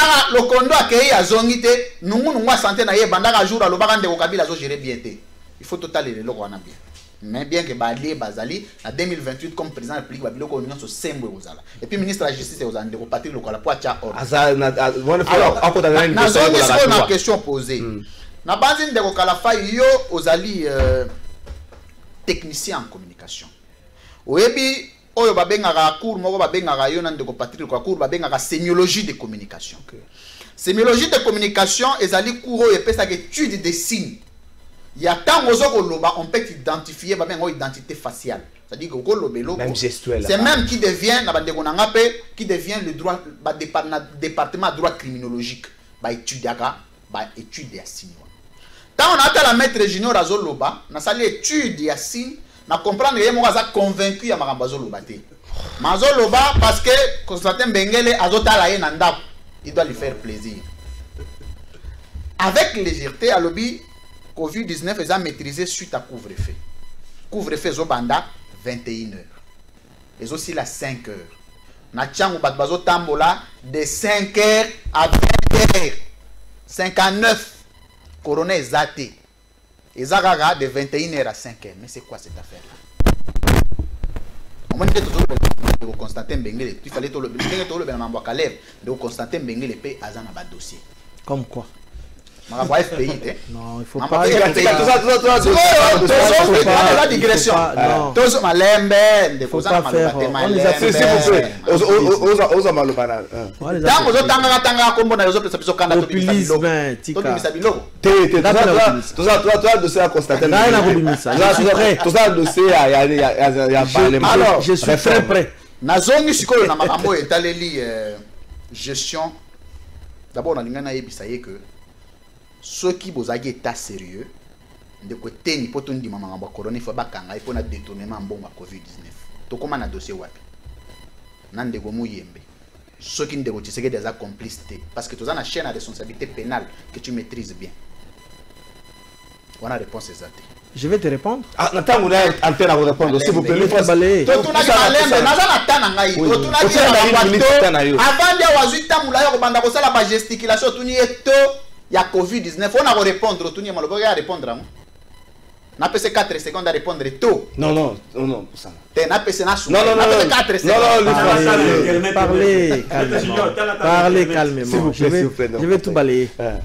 kaka lokondo akei azongi te nungunungu asante na ye ebandaka jour alobaka ndeko kabila azogere bien te. Il faut totalela eloko wana bien. Mais bien ke balie bazali na 2028 comme président de la république babiloko oyo nyonso sembo ekozala. Et puis ministre ya justice ekozala ndeko patrik lokola po atya ordre. Aza na a- wana fe Alors, akota na na- nini nazongi kosokola sikoyo na question posé na banzi ndeko kalafai yo ozali euh, technicien en communication. Oyebi oyo babengaka cour moko babengaka yo na ndeko patrik kwa cour babengaka sémiologie de communication. Sémiologie de communication ezali cour oyo epesaka étude de signe ya ntango ozo koloba on peut identifier babenga oyo identité faciale. C'est-à-dire que okoloba eloko Même qui devient na bandeko na nga mpe qui devient le droit na département ya droit criminologique. Baétudiaka baétude ya signe wana ntango naatala maître junior azoloba nasali étude ya signe na comprendre ye moko aza convaincu ya makambo azoloba te. Ma azoloba parce que constantin mbengele azotala ye il doit lui faire plaisir. Avec légèreté alobi covid-19 eza maîtrisé suite à couvre-feu. Couvre-feu ezobanda 21 heures. Ezosila 5 heures. Na ntiango bato bazotambola de 5 heures à 20 heures. 59 corona eza te eza kaka de 21 heures à 5 heures. Mais c'est quoi cette affaire là omoni nde tozolobela constantin mbengele tifale ndenge tolobela mambo ya kalere ndeko constantin mbengele mpe aza na badossier Comme quoi? Makambo ya fpi te Non, il faut Mambo pas. ya il faut FPI. pas- Sikoyo, il faut tozo- pas- wana eza il faut digression tozo malembe maloba ntango ozotangaka tangaka kombo na yo ozopesa biso kanda tobimisa biloko dossier ya parlement nazongi sikoyo na makambo oyo etaleli euh, gestion d'abord nalingai nayebisa ye ke soki bozalaki état sérieux ndeko eteni mpo tondima makambo ya corona ifo bakanga ye mpo na détournement ya mbongo ya covid-19. Tokóma na dossier wapi? Na ndeko muyembe. Soki ndeko tshisekedi aza complice te parce que toza na chaîne ya responsabilité pénale que tu maîtrises bien. Wana réponse eza te Je vais te répondre. Ah, na ntango na antenne akorépondre s'il vous Malembe. Naza na ta na ngai. Ye na avandi yo kobanda kosala otuni ye to ya covid-19. Ona korépondre otuni ye maloba ya répondre yango napese 4 seconde arépondre to non non non non ça te napese non non non non. 4 non non Louis France Parlez, parlez calmement. Parlez S'il calmement. vous Je vais, s'il vous plaît, non. je vais tout balayer. Hein.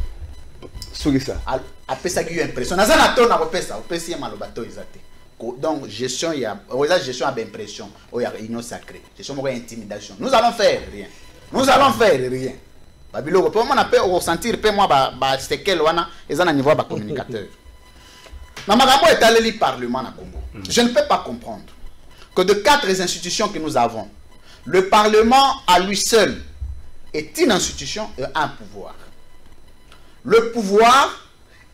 soki ça. Apesaki yo impression. Naza na to na kopesa opesi ye maloba to eza te donc gestion ya oyo eza gestion ya baimpression oyo ya union sacrée. Gestion moko ya intimidation. Nous allons faire rien. Nous allons faire rien babiloko mpe omona mpe okosentir mpe mwa ba- basekele wana eza na niveau ya bacommunicateur na makambo etaleli parlement na congo. Je ne peux pas comprendre que de quatre institutions que nous avons le parlement à lui seul est une institution et un pouvoir. Le pouvoir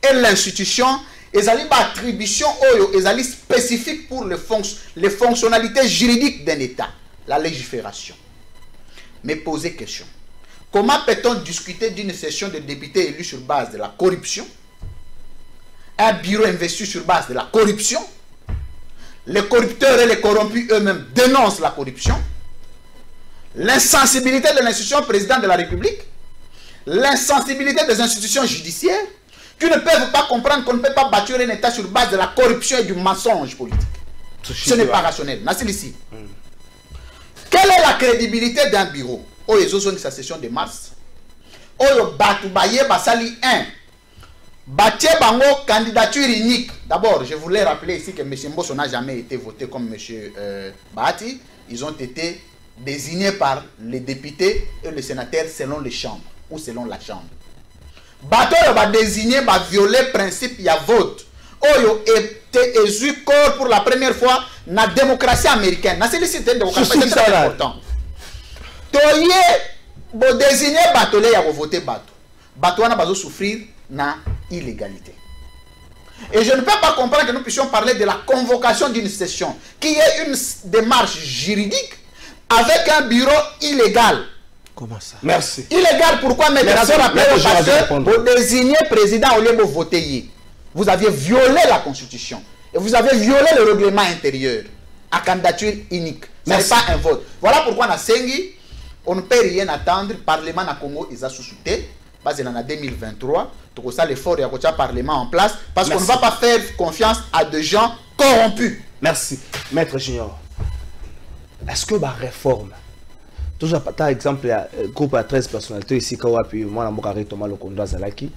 et l'institution ezali baattribution oyo ezali spécifique pour les, fonc les fonctionnalités juridiques d'un état la légifération. Mais poser question comment peut-on discuter d'une session de députés élus sur base de la corruption? Un bureau investi sur base de la corruption? Les corrupteurs et les corrompus eux-mêmes dénoncent la corruption? L'insensibilité de l'institution président de la République? L'insensibilité des institutions judiciaires? Qui ne peuvent pas comprendre qu'on ne peut pas bâtir un État sur base de la corruption et du mensonge politique? Ce n'est pas rationnel. Nassil ici. Quelle est la crédibilité d'un bureau? Oh, ont sa session de mars. Oh, batu baye basali 1. Batie bango candidature unique. D'abord, je voulais rappeler ici que M. Mbosso n'a jamais été voté comme M. Euh, Bahati. Ils ont été désignés par les députés et les sénateurs selon les chambres ou selon la chambre. bato oyo badésigne baviole principe ya vote oyo ete ezwi corps pour la première fois na démocratie américaine te ndeko c'est très important toye bodésigne bato le ya kovote bato bato wana bazosouffrir na illégalité Et je ne peux pas comprendre que nous puissions parler de la convocation d'une session qui est une démarche juridique avec un bureau illégal. Comment ça? Merci. Illégal, pourquoi? Mettre Merci. Parce que vous désignez président au lieu de voter. Vous aviez violé la constitution. Et vous avez violé le règlement intérieur à candidature unique. Ce n'est pas un vote. Voilà pourquoi na Sengi, on ne peut rien attendre. Parlement na Congo, ont sous-souté. Parce en 2023, tout ça l'effort il y a un parlement en place parce qu'on ne va pas faire confiance à des gens corrompus. Merci. Maître Junior. Est-ce que ma réforme toujours par exemple ya euh, groupe ya 13 personnalités ici ka wapi mwana mboka ari Thomas Lokondo azalaki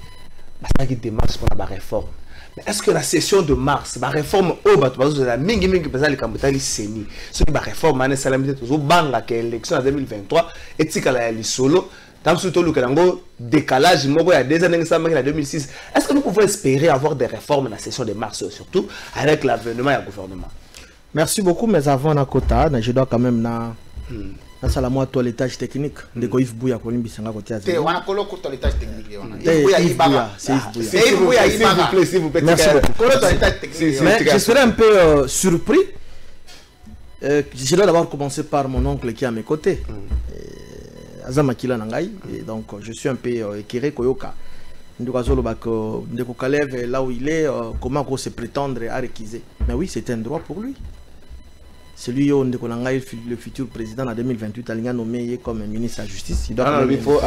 basalaki démarche mpona baréforme mais est ce que la session de mars baréforme oyo bato bazozela mingi mingi mpenza likambo etali seni soki baréforme wana esalami te tozobangaka élection ya 2023 etikala ya lisolo ntango soki tolukela yango décalage moko ya ans ndenge esalamaki na 2006 est ce que nous pouvons espérer avoir des réformes na session de mars surtout avec l'avènement ya gouvernement? Merci beaucoup, mais avant Nakota, je dois quand même na nasala mwa toilettage technique ndeko je serais un peu euh, surpris. Euh, je dois d'abord commencer par mon oncle qui est à mes côtés. Euh, Kila Nangai. Et donc, euh, je suis un peu euh, Koyoka. Ndeko Ndeko là où il est, euh, comment qu'on se prétendre à réquiser. Mais oui, c'est un droit pour lui. C'est lui, oh, Ndeko Nangai, le futur président en 2028, il a nommé comme ministre de la Justice. Il doit Ah il faut,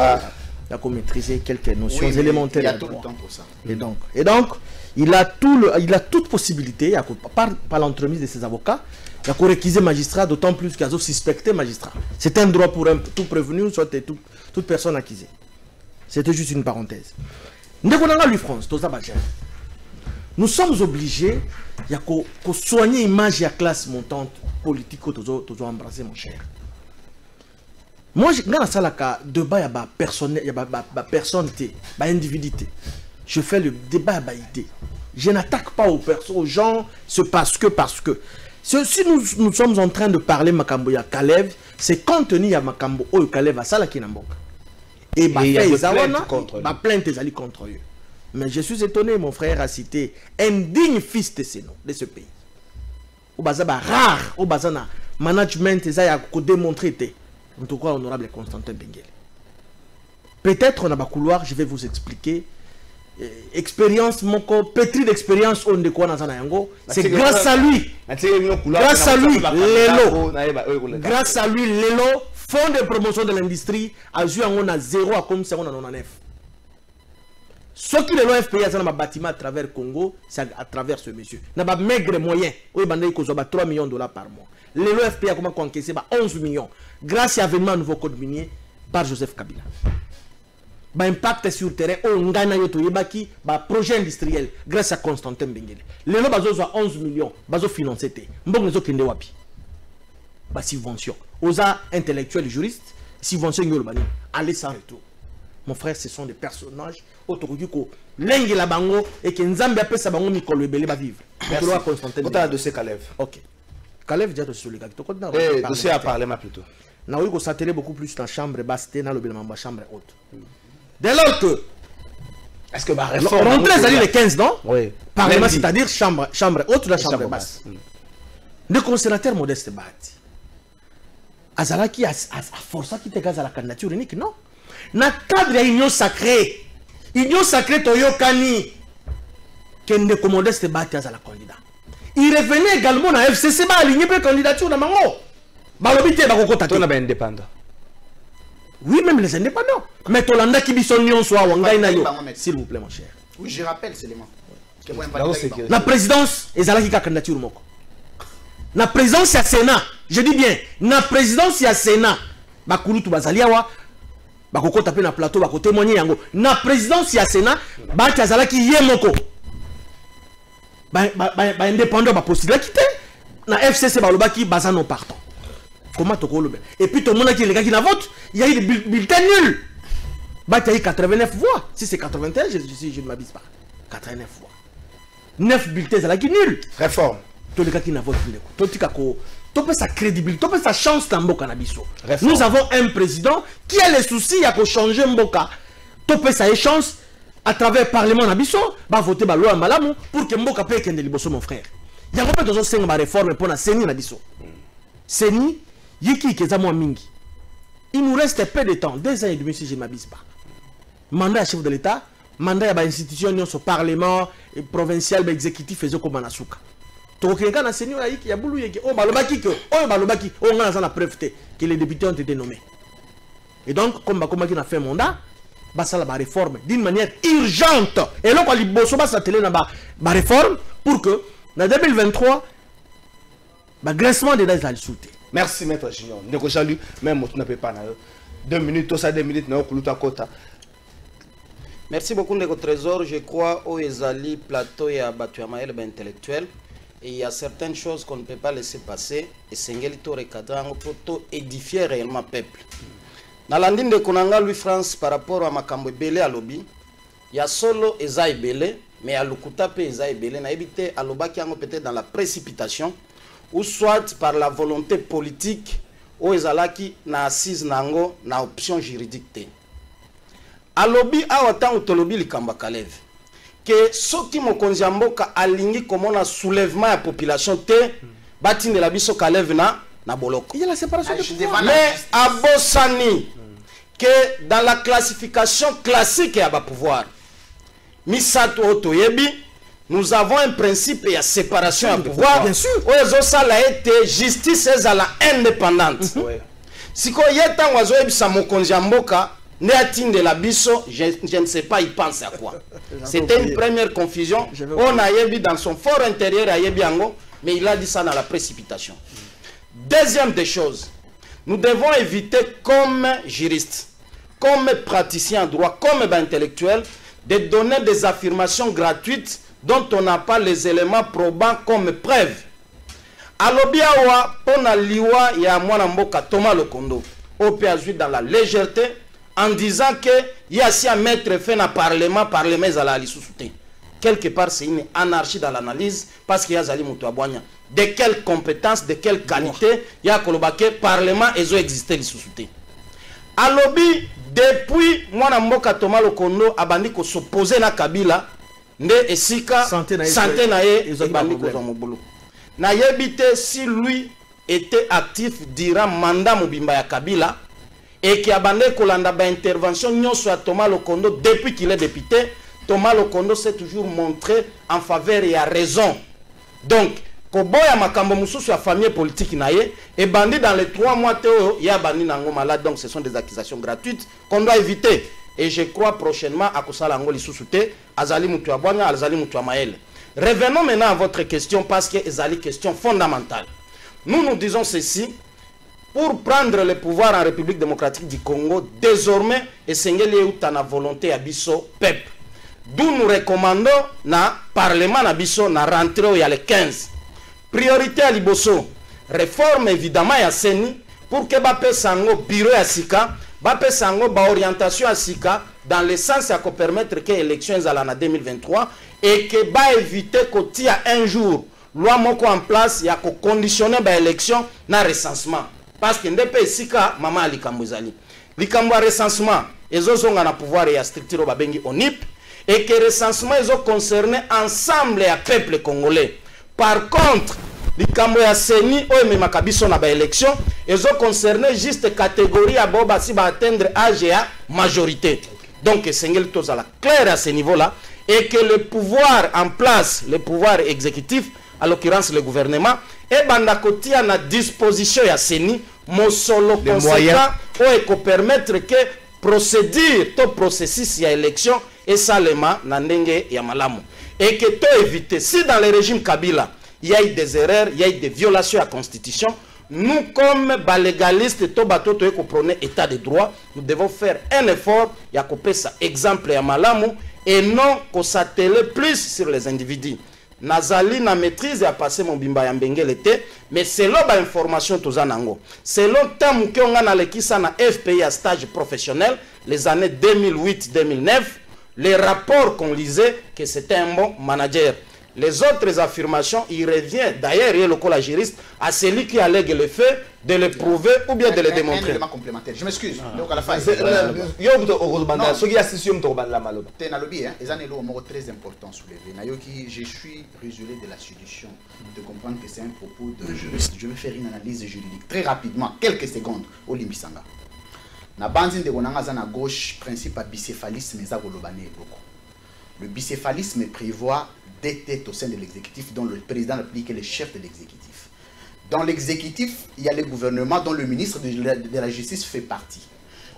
il faut maîtriser quelques notions Oui, élémentaires. Il y a tout le temps pour ça. Et donc, et donc il, a tout le, il a toute possibilité, à par, par l'entremise de ses avocats, il a réquiser magistrat, d'autant plus qu'il a suspecté magistrat. C'est un droit pour un, tout prévenu, soit tout- toute personne accusée. C'était juste une parenthèse. Ndeko nanga lui France, toza ba jeune. Nous sommes obligés ya ko, ko soigner l'image de la classe montante politique que tozo tozo embrasser mon cher. Moi, je- nga nasalaka débat ya ba personne ya ba, ba, ba personne te, ba individu te. Je fais le débat ya ba idée. Je n'attaque pas aux personnes, aux gens, c'est parce que parce que. Si nous, nous sommes en train de parler makambo ya Kalev, c'est compte tenu ya makambo oyo Kalev asala ki na mboka. Et ba Et fait des eza plaintes wana, contre lui. ba plainte ezali contre eux. Mais je suis étonné, mon frère a cité un digne fils de ce nom, de ce pays. Au baza ba rare, au baza na management ko démontrer te. En tout cas, honorable Constantin Bengele. Peut-être on a ba couloir, je vais vous expliquer. Eh, expérience moko pétri d'expérience on c'est grâce à lui grâce à lui koleka. grâce à lui lelo fonds de promotion de l'industrie azwi yango na 0 akomisa yango na 99 soki lelo fpi aza na babâtiment à travers congo c'est à, travers ce monsieur. Na bamaigre moyen oyo ebandaki kozwa ba 3 millions de dollars par mois. Lelo fpi akoma ba 11 millions. Grâce à avènement nouveau code minier par joseph kabila. Baimpact sur terrain oyo ngai na yo toyebaki baprojet industriel grâce à constantin bengele. Lelo bazozwa 11 millions bazofinance te mbongo ezokende wapi? Basubvention oza intellectuel juriste subvention ngi oloba nini aller sans retour mon frère ce sont des personnages oyo tokoki kolengela bango eke nzambe apesa bango mikolo ebele bavivre Bengele. dossier Kalev. ok kalev dia tosolekaki tokoti na Eh, parlementaire. dossier à parlement plutôt. nakoki kosatele beaucoup plus na chambre basse te nalobela mambo ya chambre haute dès lors que Est-ce que bah, Rentrer, c'est-à-dire les 15, non? Oui. Parlement, c'est-à-dire chambre, chambre haute ou la chambre, chambre basse? basse. Le conservateur modeste bati. Azalaki a, a, a forcé qui te à la candidature unique, non? Na cadre ya union sacrée. Union sacrée toyokani. Kende ko modeste bati azala candidat. Il revenait également na FCC ba aligné pe candidature na mango. Balobi te bakokota te. On a bien indépendant. Oui, même les indépendants. Mais Tolanda qui bison nyonso awa ngai na yo. Bango. S'il vous plaît mon cher. Oui, je rappelle seulement. La présidence ezalaki ka candidature moko. Na présidence ya Sénat, je dis bien, na présidence ya Sénat, bakulutu bazali awa bakokota pe na plateau bakotémoigner yango. Na présidence ya Sénat, bati azalaki ye moko. Ba ba ba, ba indépendant ba postulaki te. Na FCC balobaki baza non partant. Comment to kolobe? Et puis tout le monde qui les gars qui na vote, il y a eu des bul- bulletins nuls. Bati a eu 89 voix. Si c'est 81, je, je, je ne m'abuse pas. 89 voix. 9 bulletins ezalaki nul Réforme. tolekaki na vote ndeko totika ko topesa crédibilité topesa chance na mboka na biso. Réforme. nous avons un président qui a le souci ya kochange mboka. Topesa ye chance à travers parlement na biso bavote baloi ya malamu pour ke mboka mpe ekende liboso mon frère. Yango mpe tozosenga bareforme mpo na seni na biso. Seni yikiki eza mwa mingi. Il nous reste peu de temps deux ans et demi si je ne m'abuse pas. Mandat ya chef de l'état mandat ya bainstitution nyonso parlement provincial baexécutif ezokoma na kaka na oyo ayiki ya bulu yeke oyo balobaki ke oyo balobaki oyo ngai naza na preuve te que les députés ont été nommés et donc comme bakomaki na fin mandat basala baréforme d'une manière urgente eloko ya liboso basala tele na ba- baréforme pour que na 2023 bagraissement de dats ezala lisusu te Merci, maître Junior. Ndeko Jalu, même moi, tu n'as pas na yo. Deux minutes, tout ça, deux minutes, na yo kuluta kota. Merci beaucoup Ndeko Trésor. Je crois au Ezali plateau ya bato ya mayele intellectuel et il y a certaines choses qu'on ne peut pas laisser passer. Et sengeli to recadrer yango po to édifier réellement peuple. Nalandi ndeko na nga Louis France par rapport à makambo ebele alobi ya solo eza ebele mais lokuta mpe eza ebele. Nayebi te alobaki yango peut-être dans la précipitation ou soit par la volonté politique oyo ezalaki na assise na yango na option juridique te. Alobi awa ntango tolobi likambo ya kaleve ke soki mokonzi ya mboka alingi komona soulèvement ya population te batindela biso kaleve na, na boloko. Il y a la séparation Ah, pouvoirs devant- mais abosani ke dans la classification classique ya bapouvoir misato oyo toyebi nous avons un principe ya séparation ya pouvoir bien sûr. oyo ezosala ete justice ezala indépendante. Sikoyo ye ntango azoyebisa mokonzi ya mboka nde atindela biso je, je ne sais pas il pense à quoi. C'était une première confusion. Vais oyo nayebi dans son fort intérieur ayebi yango mais il a dit ça dans la précipitation. Deuxième des choses nous devons éviter comme juriste comme praticien en droit comme intellectuel de donner des affirmations gratuites dont on n'a pas les éléments probants comme preuve. Alobi awa mpo na liwa ya mwana mboka thomas lokondo oyo mpe azwi dans la légèreté en disant que ye asi amettre fe na parlement parlement ezala lisusu te. Quelque part c'est une anarchie dans l'analyse parce que ye azali moto abwanya de quelle compétence de quelle qualité ye akoloba ke parlement ezoexiste lisusu te. Alobi depuis mwana mboka thomas lokondo abandi kosoppose na kabila nde esika Santé na ye sante na ye ebandi baproblème. kozwa mobulu. Nayebi te si lui était actif durant mandat mobimba ya kabila eke abandaki kolanda baintervention nyonso ya thomas lokondo depuis qu'il est député thomas lokondo s'est toujours montré en faveur ya raison. Donc koboya makambo mosusu ya famille politique na ye dans les trois mois te oyo ye abandi nango malade donc ce sont des accusations gratuites qu'on doit éviter. Et je crois prochainement akosala yango lisusu te azali moto azali revenons maintenant à votre question parce que ezali question fondamentale. Nous nous disons ceci pour prendre le pouvoir en République démocratique du Congo, désormais, esengeli euta na volonté ya biso peuple. D'où nous recommandons na parlement na biso na rentrée oyo ya le 15. Priorité ya liboso, réforme évidemment ya seni pour que bapesa yango bureau ya sika, bapesa yango baorientation ya sika dans le sens ya kopermettre ke élection ezala na 2023 et que baévite kotia un jour loi moko en place ya koconditionne baélection na recensement parce que nde mpe esika mama ya likambo ezali. Likambo ya recensement ezozonga na pouvoir ya structure oyo babengi onip que recensement ezo concerné ensemble ya peuple congolais. Par contre likambo ya seni oyo ememaka biso na baélection ezo concerne juste catégorie ya bao basi baatteindre age ya majorité. Donc esengeli tozala clair à ce niveau là et que le pouvoir en place le pouvoir exécutif à l'occurrence le gouvernement ebanda kotia na disposition ya seni mosolo conséquent oyo ekopermettre ke procédure to processus ya élection esalema na ndenge ya malamu. Et que to éviter si dans le régime kabila il y a eu des erreurs il y a eu des violations à la constitution nous comme balégalistes to bato toye koprôner état de droit nous devons faire un effort ya kopesa exemple ya malamu et non kosatele plus sur les individus nazali na maîtrise ya passé mobimba ya mbengele te. Mais selon bainformation toza nango. Selon ntan moke onga nalekisa na fpi ya stage professionnel les années 2008-2009 les rapports qu'on lisait que c'était un bon manager les autres affirmations il revient d'ailleurs ye lokola juriste à celui qui allègue le fait de le prouver ou bien de le Un- un démontrer. élément complémentaire. Je m'excuse donc à la fin. C'est- te nalobi hein, très important soulevé je suis résolu de la solution de comprendre que c'est un propos de juriste. Je vais faire une analyse juridique très rapidement quelques secondes olimbisanga na bandi ndeko nanga aza na gauche principe ya bicéphalisme eloko. Le bicéphalisme prévoit têtes au sein de l'exécutif dont le président applique le chef de l'exécutif dans l'exécutif il y a le gouvernement dont le ministre de la, de la justice fait partie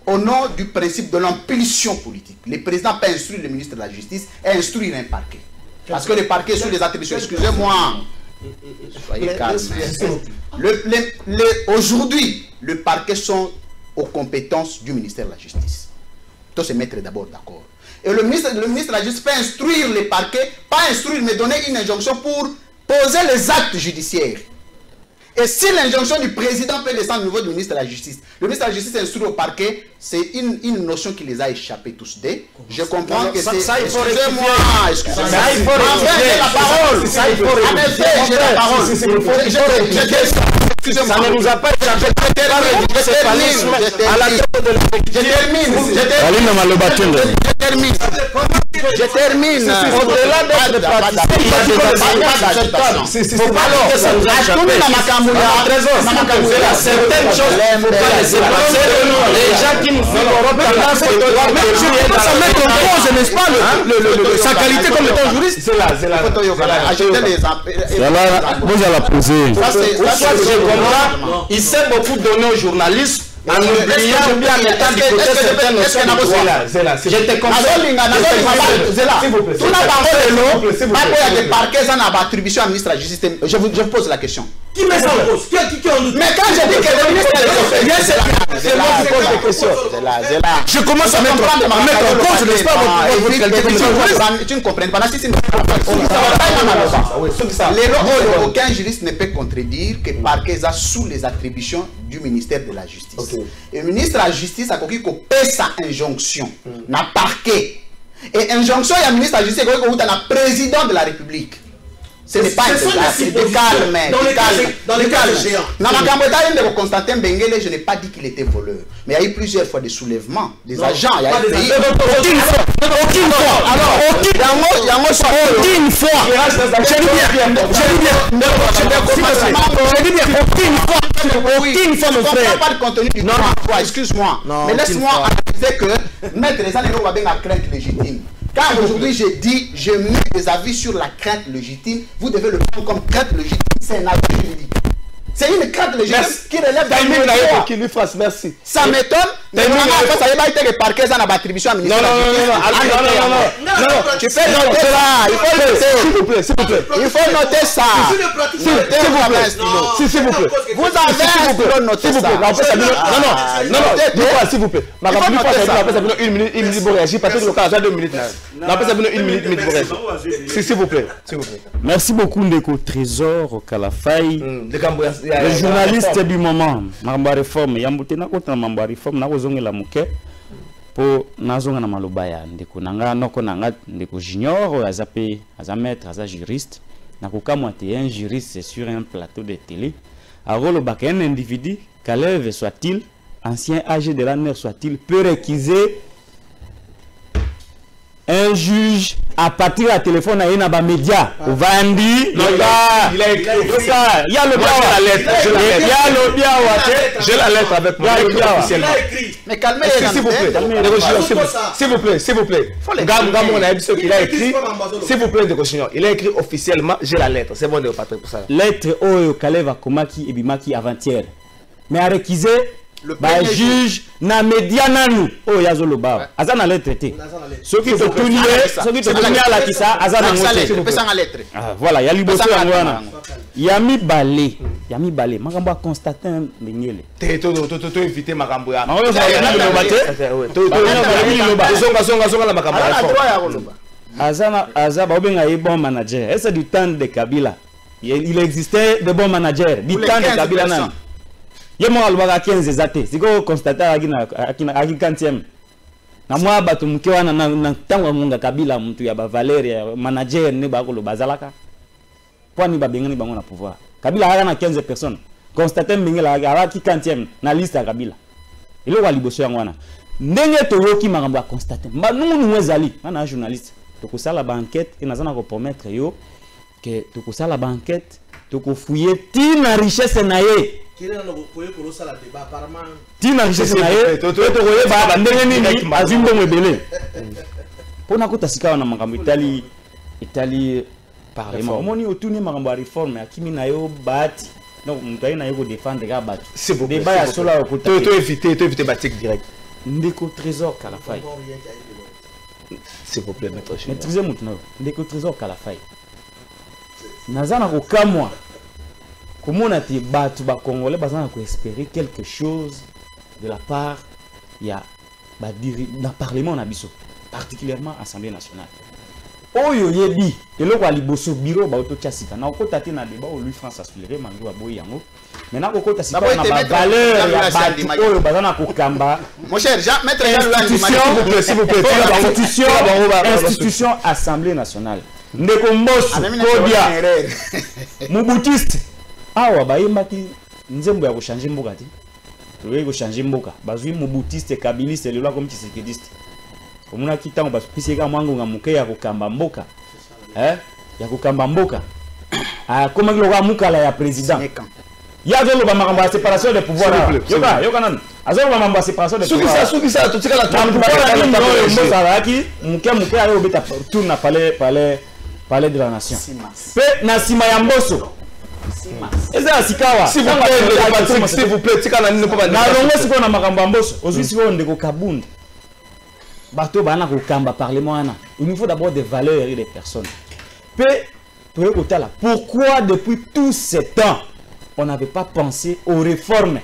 au nom du principe de l'impulsion politique, le président peut instruire le ministre de la Justice et instruire un parquet. Parce que le parquet est sous les attributions. Excusez-moi. Soyez calme. Le- le- le- Aujourd'hui, le parquet sont aux compétences du ministère de la Justice. Il faut se mettre d'abord d'accord. Et le ministre, le ministre de la Justice peut instruire les parquets, pas instruire, mais donner une injonction pour poser les actes judiciaires. Et si l'injonction du président peut descendre au niveau du ministre de la Justice, le ministre de la Justice instruit au parquet, c'est une, une notion qui les a échappés tous deux. Je comprends Non, que ça- c'est... ça, il faut Excusez-moi, excusez-moi. Ça, il faut j'ai la parole. Ça, il faut En effet, j'ai la parole. Je- Excusez-moi. Ça ne nous a pas échappé. Je termine, je termine, je termine. Je termine, je termine. Aline Maloba Tende. Je termine. Je termine. Au-delà d'être praticien. Faut pas Alors, que ça nous a à échappé. tout le makambo ya- Ah, trésor, na makambo c'est ya- la certaine chose qu'il faut pas laisser passer. Les gens qui nous suivent Europe tendance à tu mettre en cause, n'est-ce pas, le- sa qualité comme étant juriste c'est là c'est là les vous allez poser. Ça, c'est- je comprends, il s'est beaucoup donné aux journalistes en oubliant bien certaines notions c'est Je te comprends. zela vous ministre de la justice je pose la question. Qui met ça en cause? Qui qui- qui en doute? Mais quand je dis que le ministre de la justice c'est moi qui pose des questions Zela, Zela. Je commence à mettre, en cause, n'est-ce pas, votre, juriste tu ne comprends pas. Si c'est une lelo oyo aucun juriste ne peut contredire que parquet eza sous les attributions du ministère de la justice. Et ministre de la justice akoki kopesa injonction na parquet et injonction ya ministre de la justice ekoki kouta na président de la république ce n'est pas suppositions. calme Dans les cas- calme, dans les cas calme. na makambo etali ndeko constantin bengele je n'ai pas dit qu'il était voleur. Mais il y a eu plusieurs fois des soulèvements des agents il y a eu des. Aucune fois, aucune fois. alors Aucune- fois. Je dis bien, je dis bien, je dis bien, aucune fois, aucune fois, mon frère. pas le contenu du droit toi excuse-moi. Non, mais laisse-moi analyser que maître les années va bien la crainte légitime quand aujourd'hui je dis je mets des avis sur la crainte légitime. Vous devez le prendre comme crainte légitime. C'est un avis juridique c'est une crainte légitime qui relève yo qui lui fasse merci ça m'étonne mais vraiment ça non non de la non non non non non non non non tu peux noter ça il faut le s'il noter vous plaît s'il vous plaît il faut noter ça s'il vous plaît s'il vous plaît vous avez un ça bino non non non non s'il vous plaît noter fasse ça. une minute une minute pour réagir parce que le cas deux minutes une minute minute pour réagir Si, s'il vous plaît s'il vous plaît Merci beaucoup Ndeko Trésor ya- ya- le journaliste du moment makambo ya réforme yambo te nakota na mambo ya réforme nakozongela moke mpo nazonga na maloba ya ndeko na nga noko na nga ndeko junior oyo aza mpe aza maître aza juriste. Nakokamwa te un juriste c'est sur un plateau de télé. Akolobaka un individu kaleve soit-il ancien âgé de la mer soit-il peut réquiser un juge à partir ya telefone na ye na bamédia ovandi Non, il a- écrit officiellement. il y a le Moi, j'ai la lettre, j'ai la lettre. il y a le J'ai la lettre avec moi. Il a le écrit. Mais calmez que, S'il vous plaît, s'il vous- s'il vous plaît, s'il vous plaît. les Gam- calmer. Gam, on a dit ce qu'il a écrit. S'il vous plaît, négociant, il a écrit officiellement, j'ai la lettre. C'est bon, Patrick, pour ça. lettre oyo kalev akomaki ebimaki avant-hier mais aréquise Le premier bajuge na média nanu oyo azoloba awa aza na lettre te. Soki totuni ye soki totuni alakisa aza nango te Ah, voilà ya liboso yango wana ya mibale ya mibale. Makambo ya constantin ndengele Te- to- to- to- to invité makambo ya- Makambo nyonso balobi liloba te. aza baobenga ye bon manager. Ese du temps de kabila? Il existait de bon manager du temps de 15 kabila nani? Ye moko alobaka 15 eza te. Sikoyo constate aki aki na- aki 40e na mwa bato moke wana na ntango amonga kabila motu ya bavaler ya manager nde bakoloba azalaka mpo ani babengani bango na pouvoir. Kabila azalaka na 15 personnes. Constate mbengela alaki 40e na liste ya kabila. Eloko ya liboso yango wana. Ndenge toyoki makambo ya constate banungunungu ezali. Wana ya journaliste tokosala baenquête e naza na kopromettre yo ke tokosala baenquête tokofuye ntina richesse na ntina richesse na ye To- to- to tokoyeba bandenge nini azwi mbongo ebele mpo nakota sika wana makambo etali etali parlement. Omoni otuni makambo ya réforme akimi na yo bahati donc moto aye na ye kodefendre kaka bato s'il ya solo ya invité Batik direct. ndeko trésor kalafai S'il vous plaît, maître maîtrise motu na yo. Ndeko trésor kalafai naza na kokamwa komona te bato bacongolais baza na koespérer quelque chose de la part ya na parlement na biso particulièrement assemblée nationale. Oyo oyebi eloko ya liboso biro sika. Na kokota te na débat oyo louis france yango. Mais na sika bavaleur ya bato oyo baza na kokamba institution assemblée nationale. Ndeko mboso na kodia. Mobutiste awa bayembaki nzembo ya kochange mboka te toyei kochange mboka. Bazwi mobutiste kabiliste lelo akomi tshisekediste omonaki ntango bapesi kaka mwa ngonga moke ya kokamba mboka. Eh? ya kokamba mboka. Akomaki lokola mokala ya président. Ye azoloba makambo ya séparation de pouvoir yoka yoka nani? Azoloba makambo ya séparation de Soki pouvoir ça, soki ça, totika na na mpona nini oyo mboso azalaki moke moke aye obeta tour na palais palais palais de la nation. Mpe na nsima ya mboso eza ya sika awa S'il vous Ntango plaît, aye- ndeko aye- Patrick, aye- s'il vous plaît, tika na nini mpo ba- na longo sikoyo na makambo ya mboso. Ozwi sikoyo ndeko kabunda. Bato baa na kokamba parlement wana. Il nous faut d'abord des valeurs et des personnes. Mpe toye kotala pourquoi depuis tout ce temps on n'avait pas pensé aux réformes?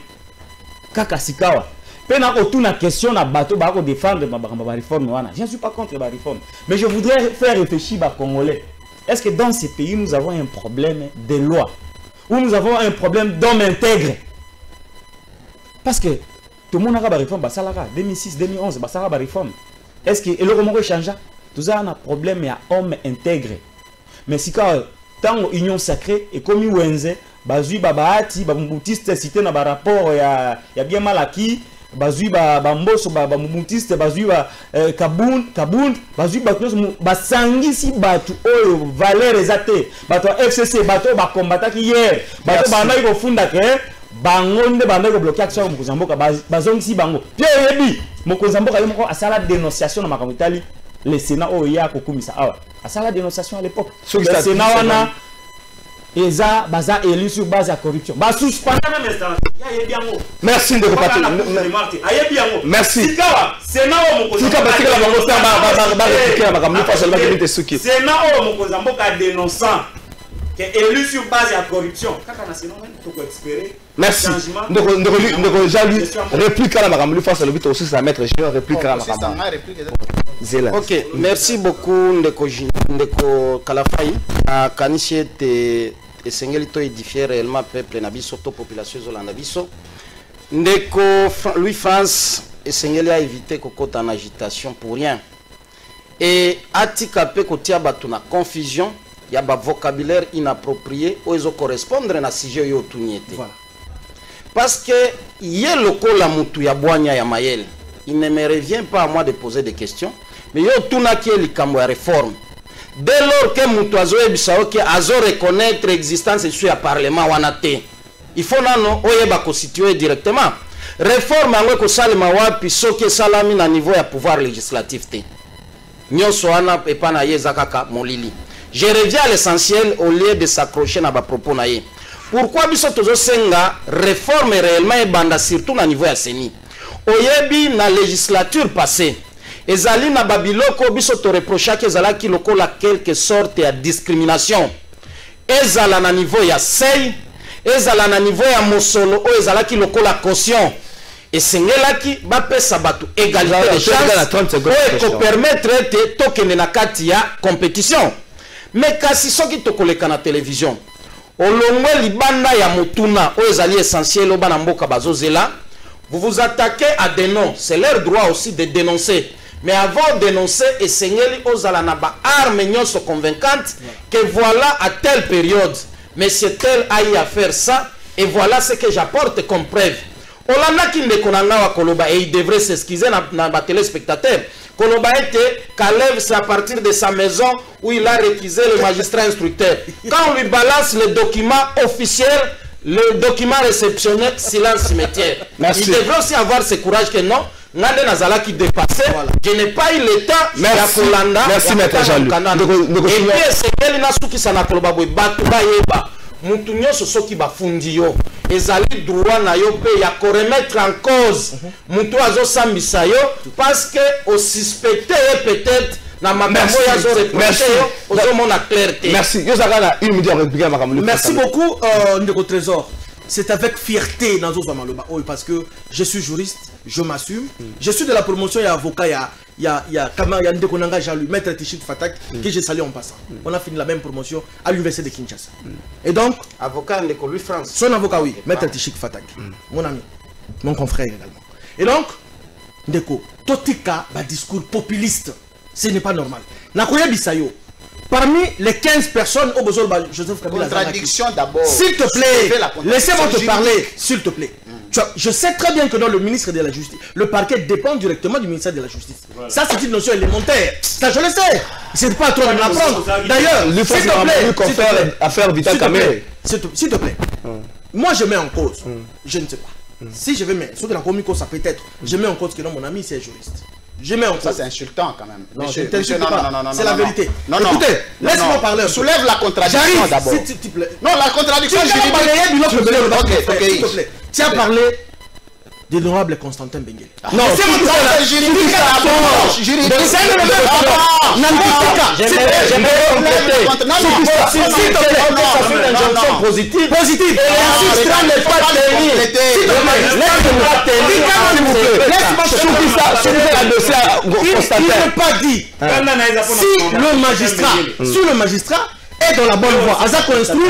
Kaka sikawa. Mpe na kotuna question na bato baa kodéfendre makambo baréforme wana. Je ne suis pas contre baréforme mais je voudrais faire réfléchir bacongolais est ce que dans ces pays nous avons un problème de loi? Ou nous avons un problème d'homme intègre. Parce que tomonaka baréforme basalaka 2006 2011 basalaka baréforme est ce que eloko moko echangea tozala na problème ya homme intègre. Mais sika oyo ntango union sacré ekomi wenze bazwi babahati bamobutiste cité na barapport ya, ya bien malaki bazwi ba- bamboso ba- bamobutiste bazwi ba eh, kabund kabund bazwi bato nyonso basangisi bato oyo valeur eza te. Bato ya fcc bato oyo bakombataki hier. Bato bandaki kofunda ke bango nde bandaki kobloke action ya mokonzi ya mboka. Baz- bazongisi bango. Mpe oyebi mokonzi ya mboka ye moko asala dénonciation na makambo. Etali le sénat oyo ye akokumisa. Awa asala dénonciation à l'époque. Le sénat wana eza baza élu sur base ya corruption. Basuspenda même yango Merci ndeko ayebi yango Merci. sikawa oyo batikala bango makambo te oyo mokonzi ya mboka dénonçant élu sur base ya corruption. Kaka na sénat wana tokoexpere Merci. Ndeko réplique makambo alobi maître réplique makambo. hein. Zela. ok merci beaucoup ndeko ndeko kalafai nakanisi ete esengeli to édifie réellement peuple na biso to population ezolanda biso. Ndeko louis france esengeli aévite kokota na agitation pour rien. E atika mpe kotia bato na confusion ya bavocabulaire inapproprié oyo ezocorrespondre na sujet oyo otuni ete. Parce que ye lokola motu ya bwanya ya mayele il ne me revient pas à moi de poser des questions mais yo otunaki ye likambo ya réforme dès lors ke moto azoyebisa yo ke azoreconnaître existence esu ya parlement wana te. Il faut nano oyeba kostitue directement. Réforme yango ekosalema wapi soki esalami na niveau ya pouvoir législatif te. Nyonso wana epa na ye eza kaka molili. Je reviens à l'essentiel au lieu de s'accrocher na bapropos na ye. Pourquoi biso tozosenga réforme réellement ebanda surtout na niveau ya seni oyebi na législature passée ezali na babiloko biso toreprochaki ezalaki lokola quelque sorte ya discrimination. Ezala na niveau ya sei ezala na niveau ya mosolo oyo ezalaki lokola caution. Esengelaki bapesa bato égalité de chance oyo ekopermettre ete tokende na kati ya compétition. Me kasi soki tokoleka na télévision olongwe libanda ya motuna oyo ezali essentiel oyo bana mboka bazozela vous vous attaquez à des noms. C'est leur droit aussi de dénoncer mais avant de dénoncer esengeli ozala na baarme nyonso convaincante que voilà à telle période. Monsieur tel a eu à faire ça et voilà ce que j'apporte comme preuve. Olandaki ndeko na nga wa koloba et il devrait s'excuser na, na batelespectateur koloba ete Kalev c'est à partir de sa maison où il a réquisé le magistrat instructeur. Quand on lui balance le document officiel le document réceptionné silence cimetière Merci. il devrait aussi avoir ce courage que non nga nde nazalaki dépassé je n'ai pas eu le temps ya Merci. kolanda Merci, ya Maître Jean-Luc. mokanda. Ndeko- ndeko Et Silva. puis esengeli nasukisa na koloba boye bato bayeba mutu nyonso soki bafundi yo ezali droit na yo mpe ya koremettre en cause mutu azosambisa yo parce que osuspecte ye peut-être na makambo Merci. oyo azoreproche Merci. yo ozomona clair te merci yo ozalaka na une minute ya réplique ya makambo Merci président. beaucoup, euh, Ndeko Trésor. C'est avec fierté Maloba. Oui, parce que je suis juriste, je m'assume. Je suis de la promotion, il y a avocat, il y a, il y a, il y a, Kama- il y a Ndeko Nanga Jean-Louis, maître Tichit Fatak, que j'ai salué en passant. On a fini la même promotion à l'université de Kinshasa. Et donc, avocat ndeko lui france son avocat, oui, maître Tichik Fatak, mon ami, mon confrère également. Et donc, Ndeko, Totika, bah, discours populiste, ce n'est pas normal. Nakoya Bisayo, parmi les 15 personnes au besoin de Joseph Kabila Contradiction d'abord. S'il te plaît, laissez-moi te parler, s'il te plaît. Tu vois, je sais très bien que dans le ministre de la Justice, le parquet dépend directement du ministère de la Justice. Ça, c'est une notion élémentaire. Ça, je le sais. C'est pas à toi de me l'apprendre. D'ailleurs, s'il faut te plaît, affaire Vital s'il te Kamel. plaît, S'il te, s'il te plaît. Moi, je mets en cause. Je ne sais pas. Si je vais mettre, ce que la ça peut être, je mets en cause que non, mon ami, c'est juriste. Je mets en Ça, c'est insultant quand même. Non, Monsieur, je t'insulte monsieur, non, non, non, non, C'est la vérité. Non, non. Écoutez, laisse-moi parler. Soulève la contradiction d'abord. s'il te plaît. Non, la contradiction Tu as juridique. parlé. Tu as parlé de l'honorable Constantin Benguel. Non, c'est mon c'est juridique. Juridique. Donc, c'est le même rapport. N'importe quoi. J'aimerais- j'aimerais compléter. Non, non, S'il te plaît, ça soit une injonction positive. Positive. Et n'est pas tenir. compléter. S'il te plaît, laisse-moi tenir. S'il vous plaît. Laisse-moi te Soki ça, soki ça la dossier à Il n'est pas dit. Si le magistrat, si le magistrat est dans la bonne voie, Azak instruit,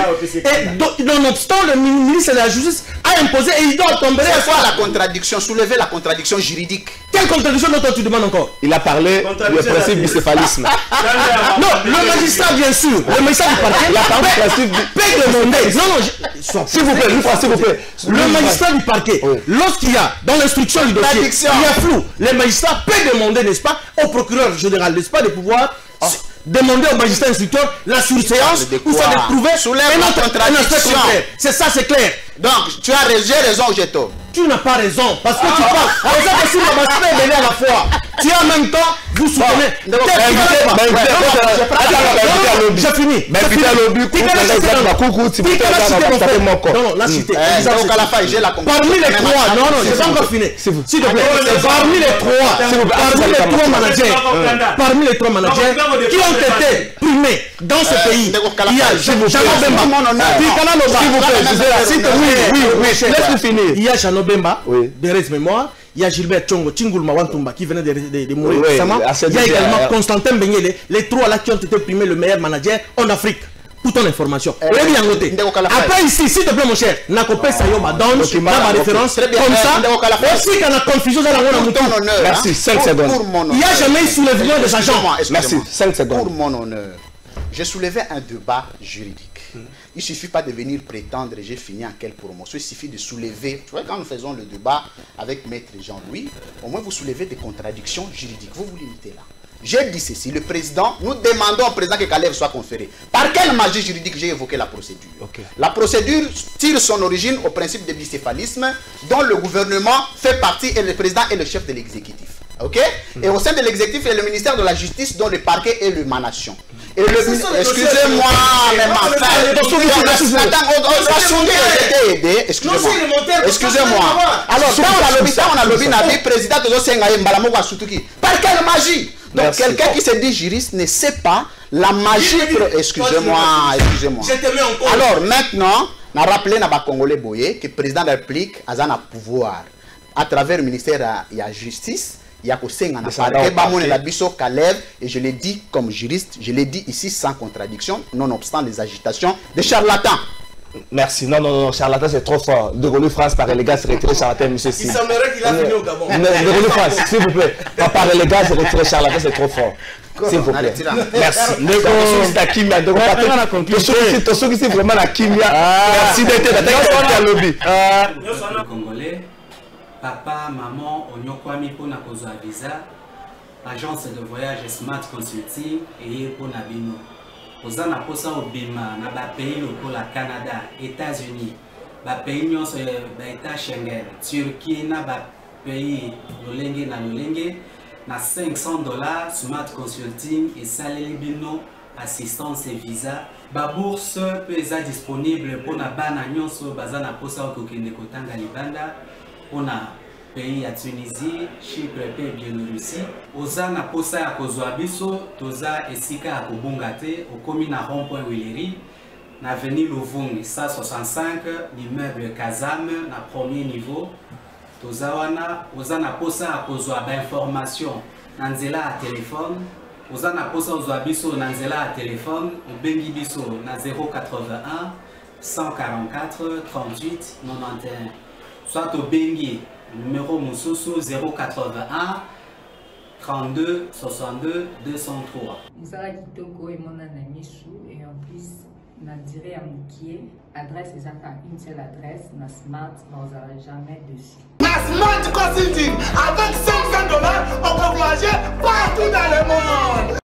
et nonobstant le ministre de la Justice a imposé et il doit tomber à C'est quoi la contradiction? Soulever la contradiction juridique. Quelle contradiction dont tu demandes encore? Il a parlé du principe du céphalisme. Non, le magistrat, bien sûr, le magistrat du parquet, Il a parlé du peut- principe du... demander. Non, non, S'il vous plaît, une fois, s'il vous plaît. Le magistrat du parquet, lorsqu'il y a dans l'instruction du dossier, il y a flou, le magistrat peut demander, n'est-ce pas, au procureur général, n'est-ce pas, de pouvoir s- demander au magistrat instructeur la surséance ou ça quoi? de prouver Soulève un autre- contradiction. C'est ça, c'est clair. Donc, tu as raison, j'ai raison Tu n'as pas raison, parce que tu parles. C'est ça que si le magistrat est mêlé à la fois, tu as en même temps, vous soutenez. je- j'ai fini. Corps. Non, non, la cité. Eh, donc, c'est à la fin, j'ai la. Parmi les Mais trois, non, non, c'est j'ai pas encore fini. S'il te plaît, parmi les trois, parmi les trois managers, parmi les trois managers qui ont été primés dans ce Euh, pays, il y a s'il vous plaît, Jano Bemba. mon honneur. Tika Loba. S'il vous plaît, je vais- S'il te oui, plaît, oui, oui, cher. laisse-nous finir. Il y a Jano Bemba, Oui. Beres Mémoire. Il y a Gilbert Chongo, Chingulma Wantumba qui venait de, de, de mourir Oui, récemment. Il y a également euh, Constantin Benyele, les trois là qui ont été primés le meilleur manager en Afrique. Pour ton information. Eh. Ndeko Kalafa. Après ici, s'il te plaît mon cher, nakopesa yo badonge, document, na ba ok. référence, bien, comme eh, ça, aussi quand la confusion dans la honneur. Merci, hein. cinq Pour- secondes. Il n'y a jamais eu soulèvement des agents. Merci, cinq secondes. Pour mon honneur, j'ai soulevé un débat juridique. Il suffit pas de venir prétendre j'ai fini en quelle promotion. Il suffit de soulever. Tu vois, quand nous faisons le débat avec Maître Jean-Louis, au moins vous soulevez des contradictions juridiques. Vous vous limitez là. J'ai dit ceci, le président, nous demandons au président que Caleb soit conféré. Par quelle magie juridique j'ai évoqué la procédure? La procédure tire son origine au principe de bicéphalisme dont le gouvernement fait partie et le président est le chef de l'exécutif. Et au sein de l'exécutif, il y a le ministère de la Justice dont le parquet est l'émanation. Et le excusez-moi, mais ma Excusez-moi. Excusez-moi. Alors, quand on a lobby, on a lobby, on a dit président de l'Osenga Par quelle magie? Donc quelqu'un qui se dit juriste ne sait pas la magie. Excusez-moi, excusez-moi. Alors maintenant, on a rappelé à Congolais Boye que le président de la République a un pouvoir. À travers le ministère de la Justice. Il y a la biso et je l'ai dit comme juriste, je l'ai dit ici sans contradiction, nonobstant les agitations des charlatans. Merci. Non, non, non, charlatan, c'est trop fort. De Gaulle France par élégance retiré charlatan, monsieur Il semblerait qu'il a fini au Gabon. De Gaulle France, s'il vous plaît. Par élégance retiré charlatan, c'est trop fort. S'il vous plaît. Merci. Merci d'être là dans lobby congolais papa maman onyokwami mpona kozwa visa agence de voyage smart consulting eye mpona bino. Oza na mposa obima na bapays lokola canada états-unis bapays nyonso baétat schengen turquie na bapays lolenge na lolenge na 500 dollars smart consulting esaleli bino assistance e visa. Babourse mpe eza disponible mpona bana nyonso baza na mposa okokende kotanga libanda mpona pays ya tunisie chypre mpe biélorussie oza na mposa ya kozwa biso toza esika ya kobunga te okomi na rond point willery na avenue louvung 165 l'immeuble kazame na premier niveau. Toza wana oza na mposa ya kozwa bainformation na nzela ya telefone oza na mposa ozwa biso na nzela ya telefone obengi biso na 081 144 38 91 soit obengi numéro mosusu 081 32 62 203 mosala kitoko emonana misu et en plus na dire ya mokie adresse ezaka une seule adresse na smart bazala jamais dessus na smart consulting avec 500 dollars on peut voyager partout dans le monde